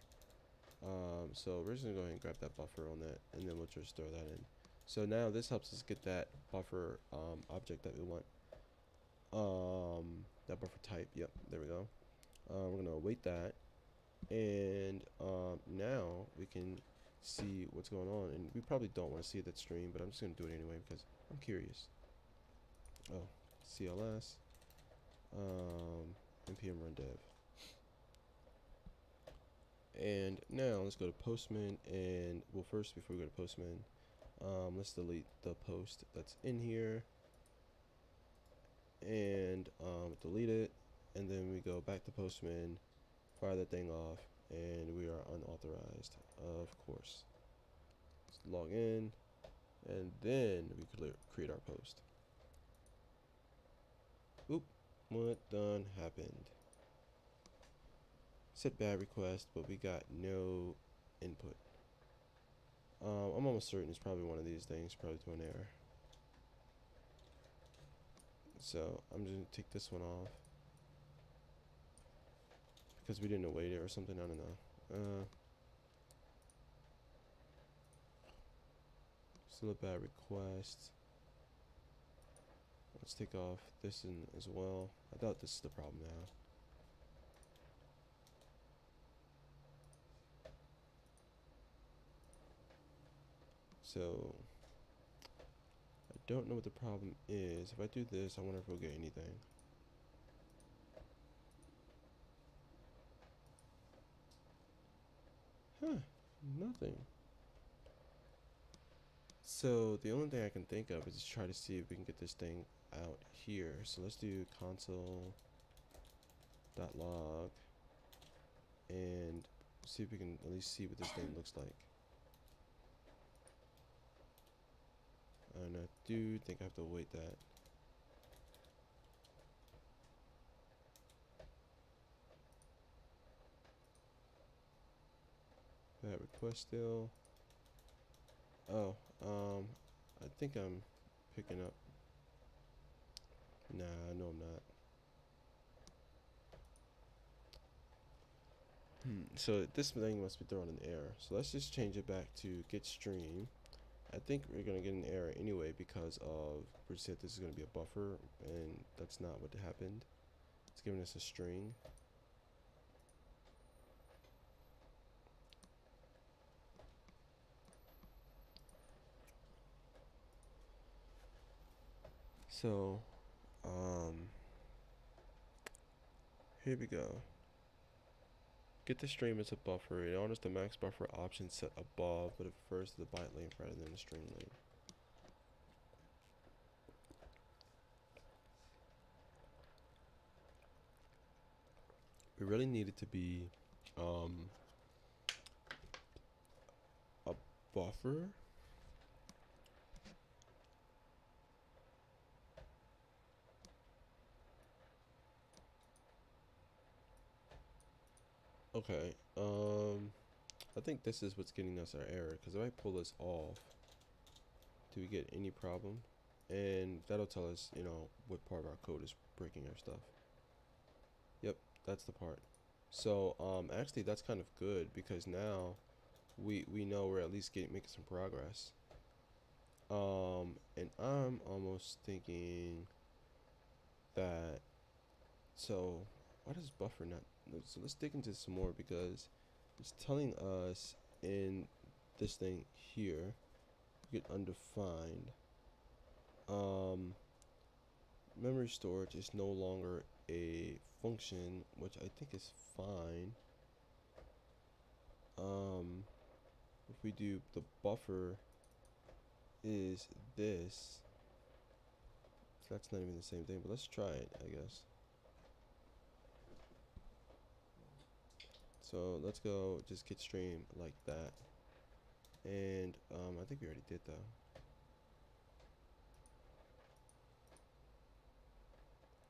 Um, so we're just gonna go ahead and grab that buffer on that, and then we'll just throw that in. So now this helps us get that buffer um, object that we want. Um, that buffer type, yep, there we go. Uh, we're gonna await that, and um, now we can see what's going on. And we probably don't want to see that stream, but I'm just gonna do it anyway because I'm curious. Oh, CLS um, npm run dev. And now let's go to Postman and well first before we go to Postman, um, let's delete the post that's in here and um, delete it and then we go back to Postman, fire that thing off and we are unauthorized of course. Let's log in and then we could create our post. Oop, what done happened? Said bad request, but we got no input. Um, I'm almost certain it's probably one of these things, probably to an error. So I'm just gonna take this one off because we didn't await it or something. I don't know. Uh, still a bad request. Let's take off this in as well. I thought this is the problem now. So, I don't know what the problem is. If I do this, I wonder if we'll get anything. Huh, nothing. So the only thing I can think of is to try to see if we can get this thing out here. So let's do console dot log and see if we can at least see what this thing looks like. And I do think I have to wait that. That request still. Oh, um, I think I'm picking up. Nah, no, I'm not. Hmm, so this thing must be throwing an error. So let's just change it back to get stream. I think we're gonna get an error anyway because of we said this is gonna be a buffer and that's not what happened. It's giving us a string. So, um, here we go. Get the stream as a buffer. It honors the max buffer option set above, but it refers to the byte length rather than the stream length. We really need it to be um, a buffer. Okay, um, I think this is what's getting us our error, because if I pull this off, do we get any problem? And that'll tell us, you know, what part of our code is breaking our stuff. Yep, that's the part. So, um, actually, that's kind of good, because now we, we know we're at least getting, making some progress. Um, and I'm almost thinking that, so, why does buffer not so let's dig into some more because it's telling us in this thing here get undefined um, memory storage is no longer a function which I think is fine. Um, if we do the buffer is this so that's not even the same thing but let's try it I guess So let's go just get stream like that. And um, I think we already did though.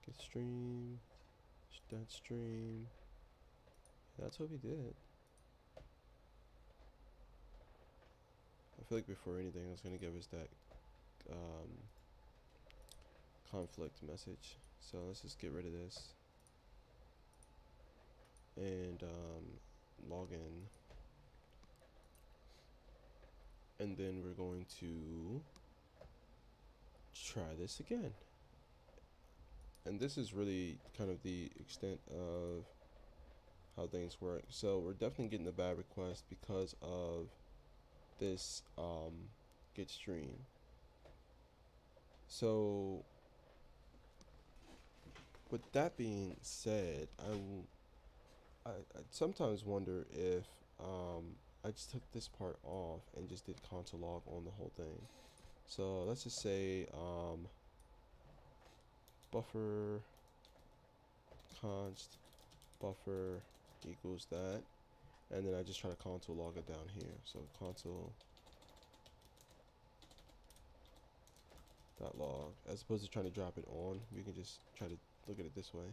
Get stream, that stream. That's what we did. I feel like before anything, I was gonna give us that um, conflict message. So let's just get rid of this and um, log in. And then we're going to try this again. And this is really kind of the extent of how things work. So we're definitely getting the bad request because of this um, get stream. So with that being said I will I, I sometimes wonder if um, I just took this part off and just did console log on the whole thing. So let's just say um, buffer const buffer equals that and then I just try to console log it down here so console dot log as opposed to trying to drop it on we can just try to look at it this way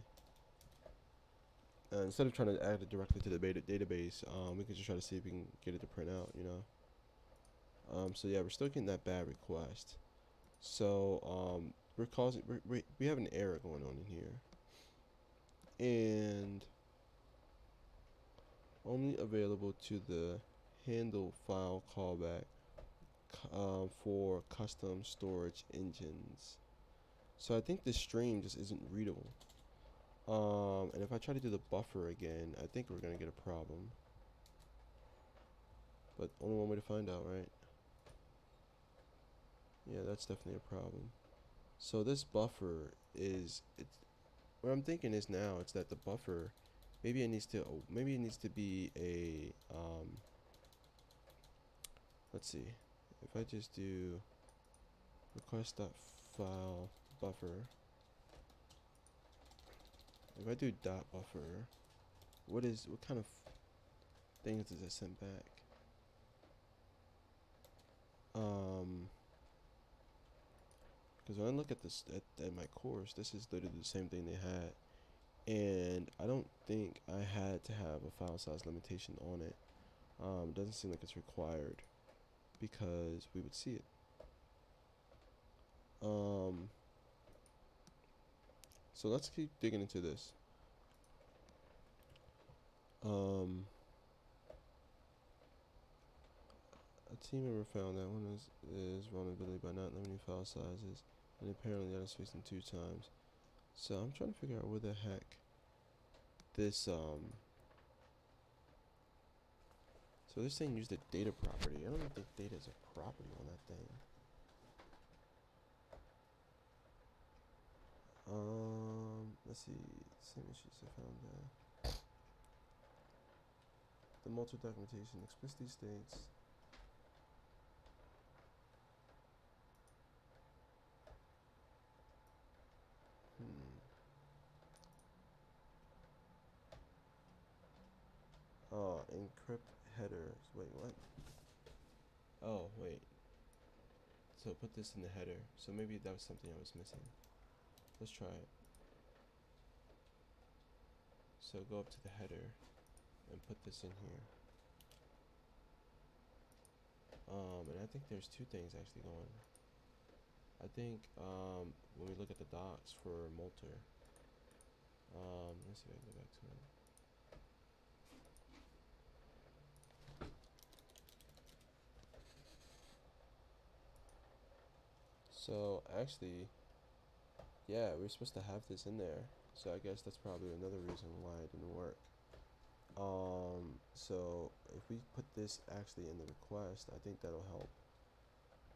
uh, instead of trying to add it directly to the database, um, we can just try to see if we can get it to print out, you know. Um, so yeah, we're still getting that bad request. So um, we're causing we're, we have an error going on in here, and only available to the handle file callback um, for custom storage engines. So I think the stream just isn't readable. Um, and if I try to do the buffer again, I think we're going to get a problem. But only one way to find out, right? Yeah, that's definitely a problem. So this buffer is, it's, what I'm thinking is now, it's that the buffer, maybe it needs to, maybe it needs to be a, um, let's see, if I just do request.file buffer, if I do dot buffer, what is what kind of things does I send back? Um, because when I look at this at, at my course, this is literally the same thing they had, and I don't think I had to have a file size limitation on it. Um, it doesn't seem like it's required because we would see it. Um, so let's keep digging into this. Um, a team member found that one is, is vulnerability by not limiting file sizes, and apparently that is in two times. So I'm trying to figure out where the heck this um. So this thing used a data property. I don't think data is a property on that thing. Um, let's see. Same issues I found there. The Multer documentation explicitly states Hmm. Oh, encrypt headers. Wait, what? Oh, wait. So put this in the header. So maybe that was something I was missing. Let's try it. So go up to the header and put this in here. Um, and I think there's two things actually going. I think um, when we look at the docs for Multer, um, let's see if I can go back to it. So actually, yeah, we are supposed to have this in there. So I guess that's probably another reason why it didn't work. Um, so if we put this actually in the request, I think that'll help.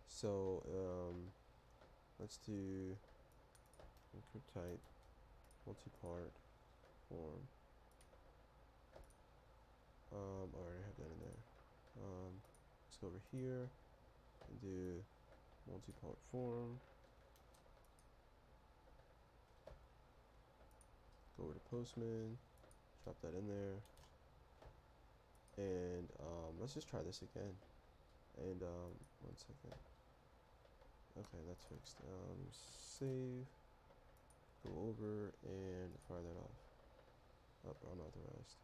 So um, let's do encrypt type multi-part form. Um, I already have that in there. Um, let's go over here and do multi-part form. Over to Postman, drop that in there, and um, let's just try this again. And um, one second. Okay, that's fixed. Um, save, go over, and fire that off. Up, oh, unauthorized.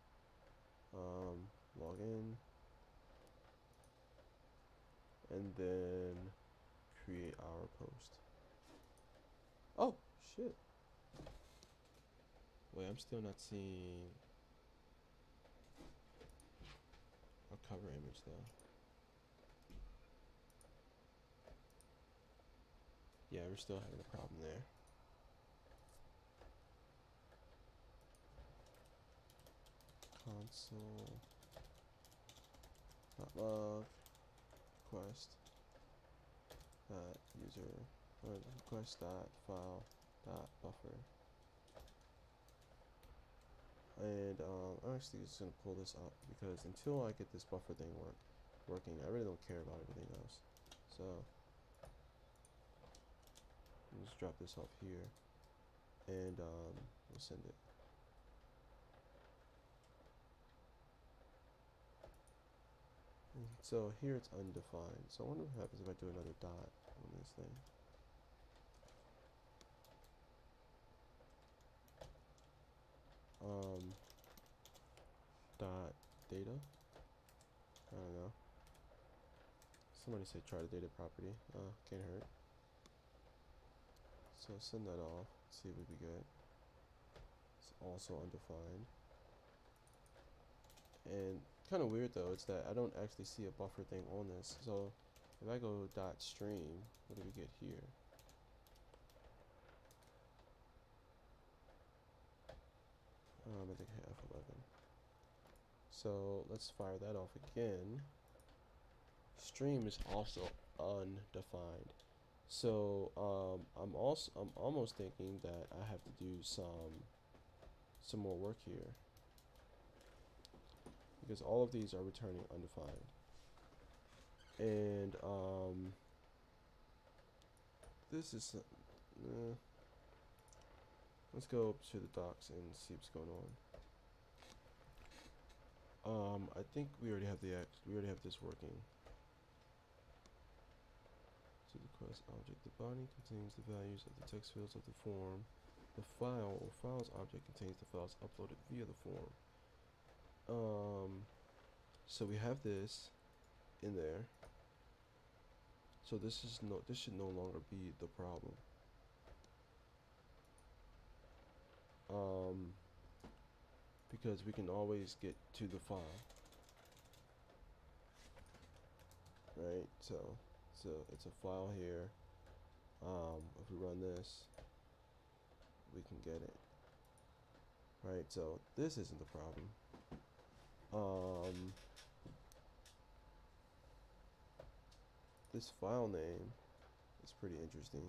Um, log in, and then create our post. Oh, shit. Wait, I'm still not seeing a cover image though. Yeah, we're still having a problem there. Console. Dot log request. Dot user. Or request dot file dot buffer and um, I'm actually just gonna pull this up because until I get this buffer thing work working I really don't care about everything else. So just drop this off here and um, we'll send it. So here it's undefined. So I wonder what happens if I do another dot on this thing um, dot data. I don't know. Somebody said try the data property. Uh, can't hurt. So send that off. See if we be good. It's also undefined. And kind of weird though, it's that I don't actually see a buffer thing on this. So if I go dot stream, what do we get here? Um, I think I have 11. So let's fire that off again. Stream is also undefined. So um, I'm also I'm almost thinking that I have to do some some more work here because all of these are returning undefined. And um, this is uh, Let's go up to the docs and see what's going on. Um, I think we already have the act. We already have this working. To the quest object, the body contains the values of the text fields of the form. The file or files object contains the files uploaded via the form. Um, so we have this in there. So this is no. This should no longer be the problem. Um, because we can always get to the file. Right, so so it's a file here. Um, if we run this, we can get it. Right, so this isn't the problem. Um, this file name is pretty interesting.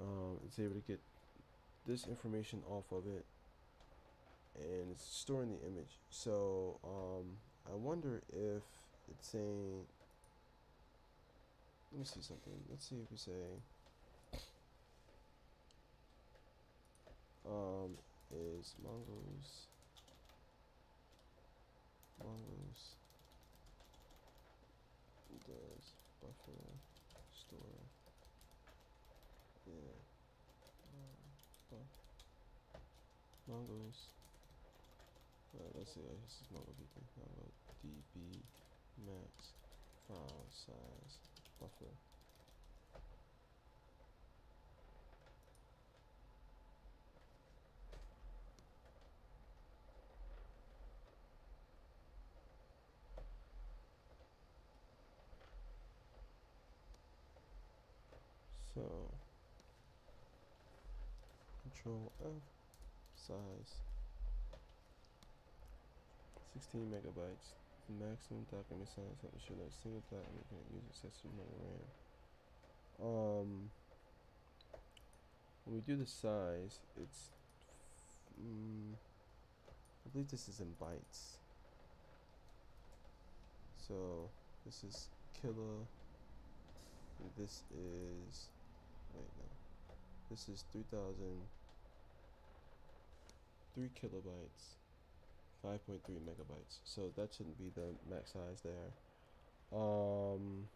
Um, it's able to get this information off of it and it's storing the image. So um, I wonder if it's saying, let me see something. Let's see if we say, um, is mongoose, mongoose does buffer store, yeah, um, Uh, let's see, this is MongoDB. MongoDB max file size buffer. So, Control F, size 16 megabytes. The maximum document size to ensure that single document can use excessive of RAM. Um, when we do the size, it's, mm, I believe this is in bytes. So this is kilo. This is, wait no, this is 3,000, 3 kilobytes. 5.3 megabytes so that shouldn't be the max size there um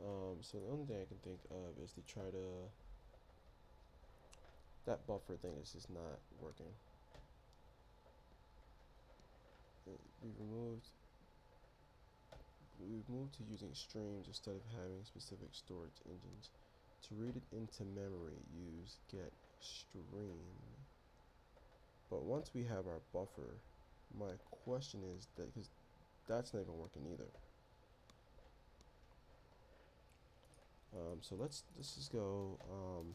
um so the only thing I can think of is to try to that buffer thing is just not working It- we removed we've moved to using streams instead of having specific storage engines. To read it into memory, use get stream. But once we have our buffer, my question is that because that's not even working either. Um, so let's let's just go um,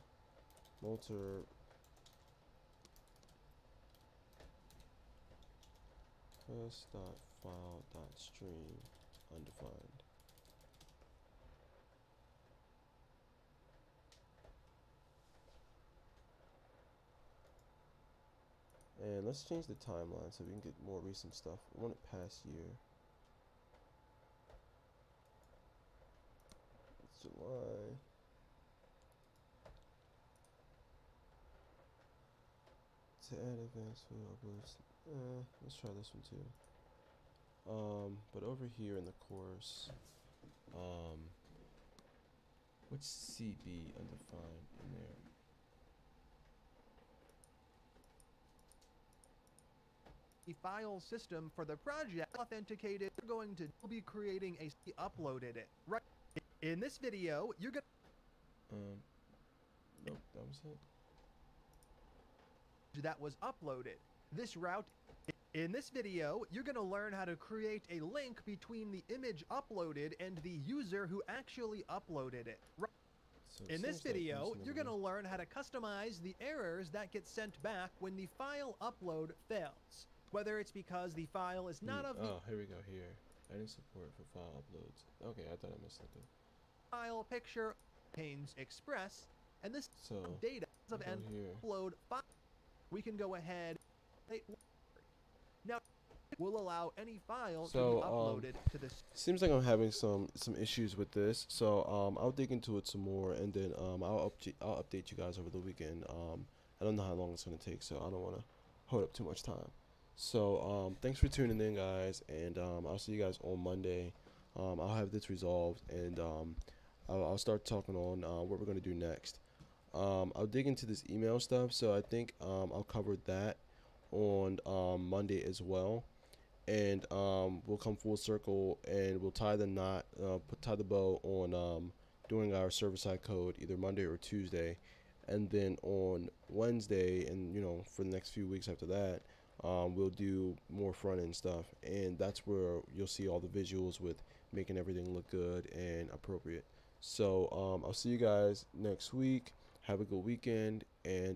first dot file dot stream undefined. And let's change the timeline so we can get more recent stuff. We want it past year. It's July. To add advanced photo uploads. Uh, let's try this one too. Um, but over here in the course, um, what's CB undefined in there? the file system for the project authenticated we're going to be creating a uploaded it right in this video you're going Um, nope, that was it. that was uploaded this route in this video you're going to learn how to create a link between the image uploaded and the user who actually uploaded it So it in this seems like video, you're going to learn how to customize the errors that get sent back when the file upload fails. Whether it's because the file is not Hmm, of Oh, here we go. Here, adding support for file uploads. Okay, I thought I missed something. file picture contains express, and this So data of an upload file. We can go ahead. Now, will allow any file So, to be um, to the Seems like I'm having some some issues with this, so um, I'll dig into it some more, and then um, I'll update I'll update you guys over the weekend. Um, I don't know how long it's gonna take, so I don't want to hold up too much time. So um, thanks for tuning in, guys, and um, I'll see you guys on Monday. Um, I'll have this resolved, and um, I'll, I'll start talking on uh, what we're gonna do next. Um, I'll dig into this email stuff, so I think um, I'll cover that on um, Monday as well and um, we'll come full circle and we'll tie the knot, uh, put tie the bow on um, doing our server side code either Monday or Tuesday, and then on Wednesday and you know for the next few weeks after that, um, we'll do more front end stuff, and that's where you'll see all the visuals with making everything look good and appropriate. So um, I'll see you guys next week. Have a good weekend, and